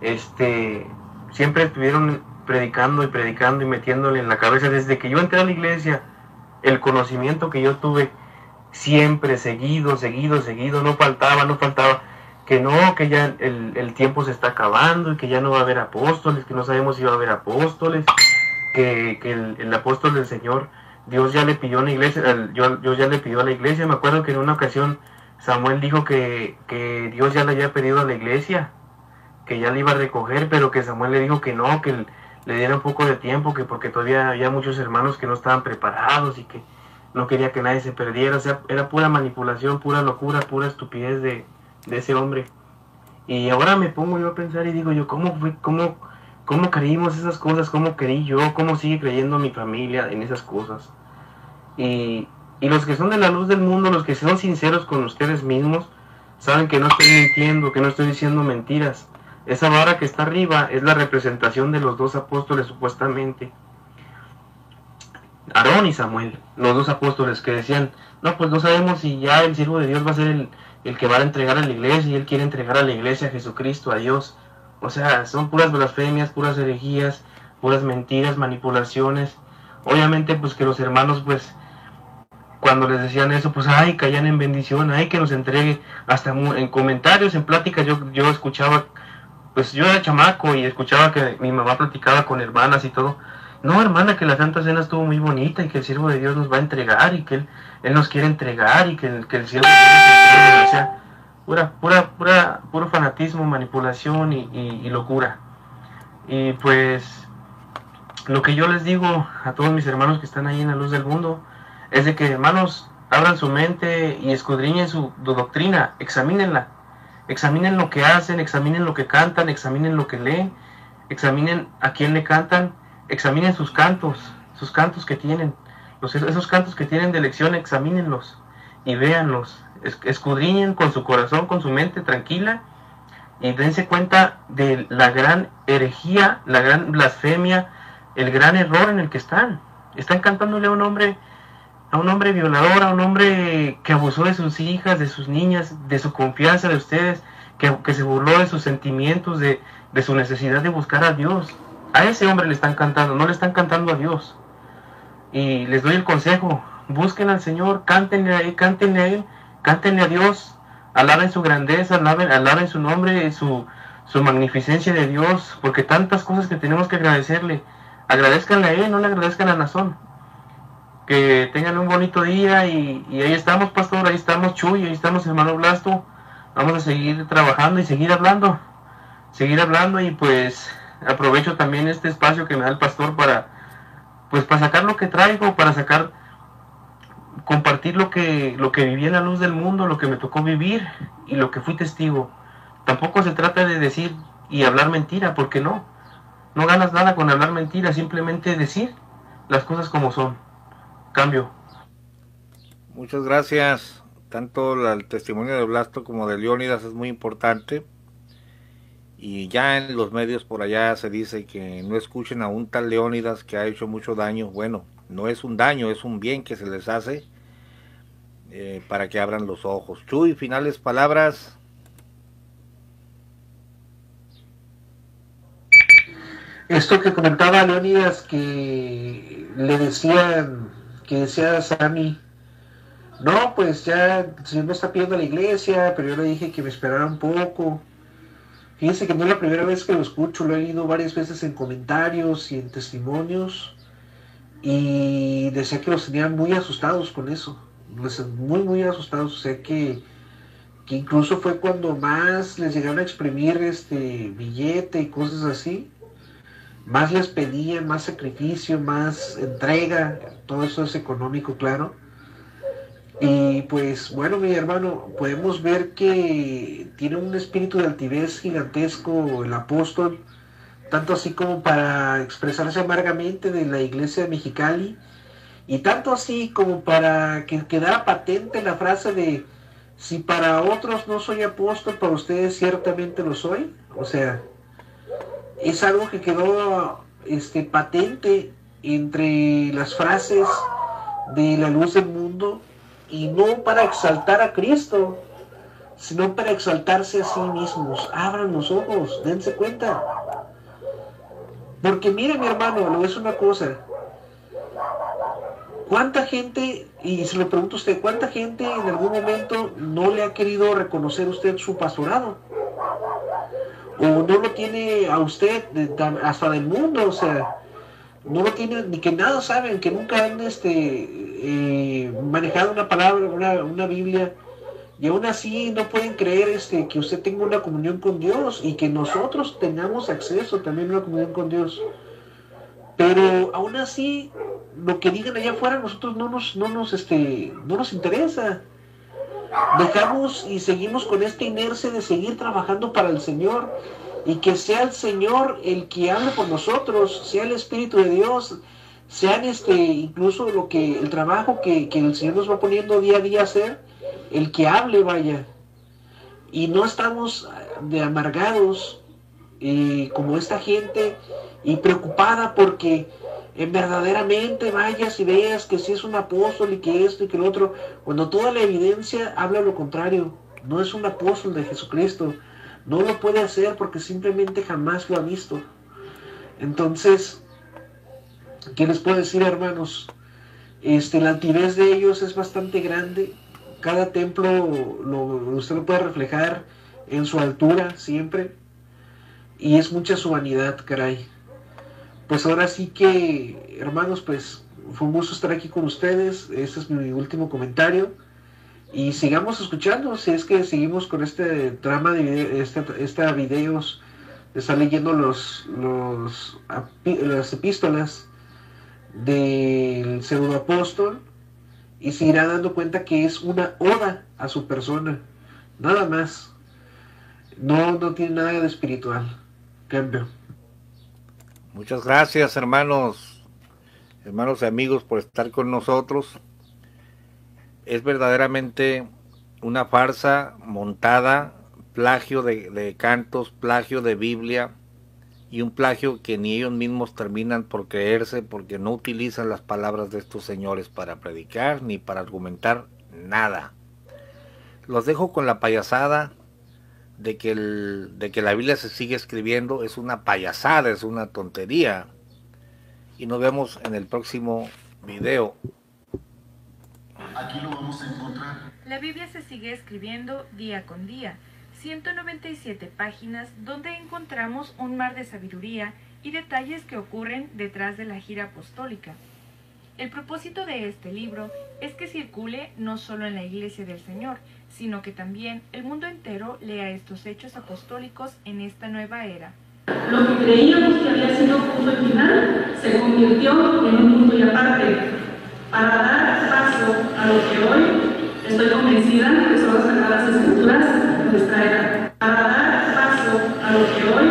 este siempre tuvieron predicando y predicando y metiéndole en la cabeza. Desde que yo entré a la iglesia, el conocimiento que yo tuve, siempre seguido, seguido, seguido, no faltaba, no faltaba, que no, que ya el, tiempo se está acabando y que ya no va a haber apóstoles, que no sabemos si va a haber apóstoles, que, el, apóstol del Señor, Dios ya le pidió a la iglesia, yo, ya le pidió a la iglesia, me acuerdo que en una ocasión Samuel dijo que, que Dios ya le había pedido a la iglesia, que ya le iba a recoger, pero que Samuel le dijo que no, que le diera un poco de tiempo, que porque todavía había muchos hermanos que no estaban preparados y que no quería que nadie se perdiera, era pura manipulación, pura locura, pura estupidez de, ese hombre. Y ahora me pongo yo a pensar y digo yo, ¿cómo fue, cómo, cómo creímos esas cosas? ¿Cómo creí yo? ¿Cómo sigue creyendo mi familia en esas cosas? Y, y los que son de la luz del mundo, los que son sinceros con ustedes mismos, saben que no estoy mintiendo, que no estoy diciendo mentiras. Esa vara que está arriba es la representación de los dos apóstoles supuestamente. Aarón y Samuel, los dos apóstoles que decían, no, pues no sabemos si ya el siervo de Dios va a ser el, el que va a entregar a la iglesia y él quiere entregar a la iglesia a Jesucristo, a Dios. O sea, son puras blasfemias, puras herejías, puras mentiras, manipulaciones. Obviamente, pues que los hermanos, pues, cuando les decían eso, pues, ay, caían en bendición, ay, que nos entregue. Hasta en comentarios, en pláticas, yo, yo escuchaba pues yo era chamaco y escuchaba que mi mamá platicaba con hermanas y todo. No, hermana, que la Santa Cena estuvo muy bonita y que el siervo de Dios nos va a entregar y que Él, nos quiere entregar y que el, que el siervo de Dios o sea, pura, pura, pura, puro fanatismo, manipulación y, y, locura. Y pues lo que yo les digo a todos mis hermanos que están ahí en la luz del mundo es de que hermanos abran su mente y escudriñen su doctrina, examínenla Examinen lo que hacen, examinen lo que cantan, examinen lo que leen, examinen a quién le cantan, examinen sus cantos, sus cantos que tienen, esos cantos que tienen de lección, examínenlos y véanlos, escudriñen con su corazón, con su mente tranquila y dense cuenta de la gran herejía, la gran blasfemia, el gran error en el que están. Están cantándole a un hombre a un hombre violador, a un hombre que abusó de sus hijas, de sus niñas, de su confianza de ustedes, que, se burló de sus sentimientos, de, su necesidad de buscar a Dios. A ese hombre le están cantando, no le están cantando a Dios. Y les doy el consejo, busquen al Señor, cántenle a Él, cántenle a Él, cántenle a Dios, alaben su grandeza, alaben, alaben su nombre, su, su magnificencia de Dios, porque tantas cosas que tenemos que agradecerle. Agradezcanle a Él, no le agradezcan a Nazón que tengan un bonito día y, ahí estamos, pastor, ahí estamos, Chuy, ahí estamos, hermano Blasto. Vamos a seguir trabajando y seguir hablando, seguir hablando y pues aprovecho también este espacio que me da el pastor para, pues para sacar lo que traigo, para sacar, compartir lo que, lo que viví en la luz del mundo, lo que me tocó vivir y lo que fui testigo. Tampoco se trata de decir y hablar mentira, porque no. No ganas nada con hablar mentira, simplemente decir las cosas como son. Cambio. Muchas gracias. Tanto el testimonio de Blasto como de Leónidas es muy importante. Y ya en los medios por allá se dice que no escuchen a un tal Leónidas que ha hecho mucho daño. Bueno, no es un daño, es un bien que se les hace eh, para que abran los ojos. Chuy, finales palabras. Esto que comentaba Leónidas que le decían que decía Sammy, no, pues ya el Señor me está pidiendo a la iglesia, pero yo le dije que me esperara un poco. Fíjense que no es la primera vez que lo escucho, lo he leído varias veces en comentarios y en testimonios. Y decía que los tenían muy asustados con eso. Muy, muy asustados. O sea que, que incluso fue cuando más les llegaron a exprimir este billete y cosas así más les pedían, más sacrificio, más entrega, todo eso es económico, claro. Y pues bueno, mi hermano, podemos ver que tiene un espíritu de altivez gigantesco el apóstol, tanto así como para expresarse amargamente de la iglesia de Mexicali, y tanto así como para que quedara patente la frase de, si para otros no soy apóstol, para ustedes ciertamente lo soy. O sea, es algo que quedó este, patente entre las frases de la luz del mundo y no para exaltar a Cristo, sino para exaltarse a sí mismos. Abran los ojos, dense cuenta. Porque mire mi hermano, a decir una cosa. ¿Cuánta gente, y se lo pregunto a usted, cuánta gente en algún momento no le ha querido reconocer usted su pastorado? O no lo tiene a usted hasta del mundo, o sea, no lo tienen, ni que nada saben, que nunca han este, eh, manejado una palabra, una, una Biblia, y aún así no pueden creer este, que usted tenga una comunión con Dios y que nosotros tengamos acceso también a una comunión con Dios. Pero aún así, lo que digan allá afuera, nosotros no nos, no nos, este, no nos interesa. Dejamos y seguimos con esta inercia de seguir trabajando para el Señor y que sea el Señor el que hable por nosotros, sea el Espíritu de Dios, sean este, incluso lo que, el trabajo que, que el Señor nos va poniendo día a día a hacer, el que hable vaya. Y no estamos de amargados eh, como esta gente y preocupada porque en verdaderamente vayas y veas que si es un apóstol y que esto y que lo otro, cuando toda la evidencia habla lo contrario, no es un apóstol de Jesucristo, no lo puede hacer porque simplemente jamás lo ha visto. Entonces, ¿qué les puedo decir hermanos? Este, la altivez de ellos es bastante grande, cada templo lo, usted lo puede reflejar en su altura siempre, y es mucha su vanidad, caray pues ahora sí que, hermanos, pues fue un gusto estar aquí con ustedes. Este es mi último comentario. Y sigamos escuchando, si es que seguimos con este drama de esta, esta videos de estar leyendo los, los, las epístolas del pseudo apóstol y se irá dando cuenta que es una oda a su persona, nada más. No, no tiene nada de espiritual. Cambio. Muchas gracias, hermanos, hermanos y amigos, por estar con nosotros. Es verdaderamente una farsa montada, plagio de, cantos, plagio de Biblia y un plagio que ni ellos mismos terminan por creerse porque no utilizan las palabras de estos señores para predicar ni para argumentar nada. Los dejo con la payasada de que, el, de que la Biblia se sigue escribiendo es una payasada, es una tontería. Y nos vemos en el próximo video. Aquí lo vamos a encontrar. La Biblia se sigue escribiendo día con día, 197 páginas donde encontramos un mar de sabiduría y detalles que ocurren detrás de la gira apostólica. El propósito de este libro es que circule no solo en la iglesia del Señor, sino que también el mundo entero lea estos hechos apostólicos en esta nueva era. Lo que creíamos que había sido punto y final se convirtió en un punto y aparte para dar paso a lo que hoy estoy convencida que son las sagradas escrituras de nuestra era. Para dar paso a lo que hoy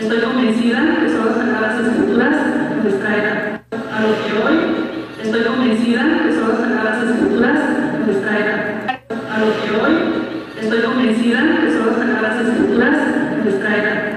estoy convencida que son las sagradas escrituras de nuestra era. A lo que hoy estoy convencida que son las sagradas escrituras de nuestra era. Hoy estoy convencida que son las sagradas escrituras de nuestra era.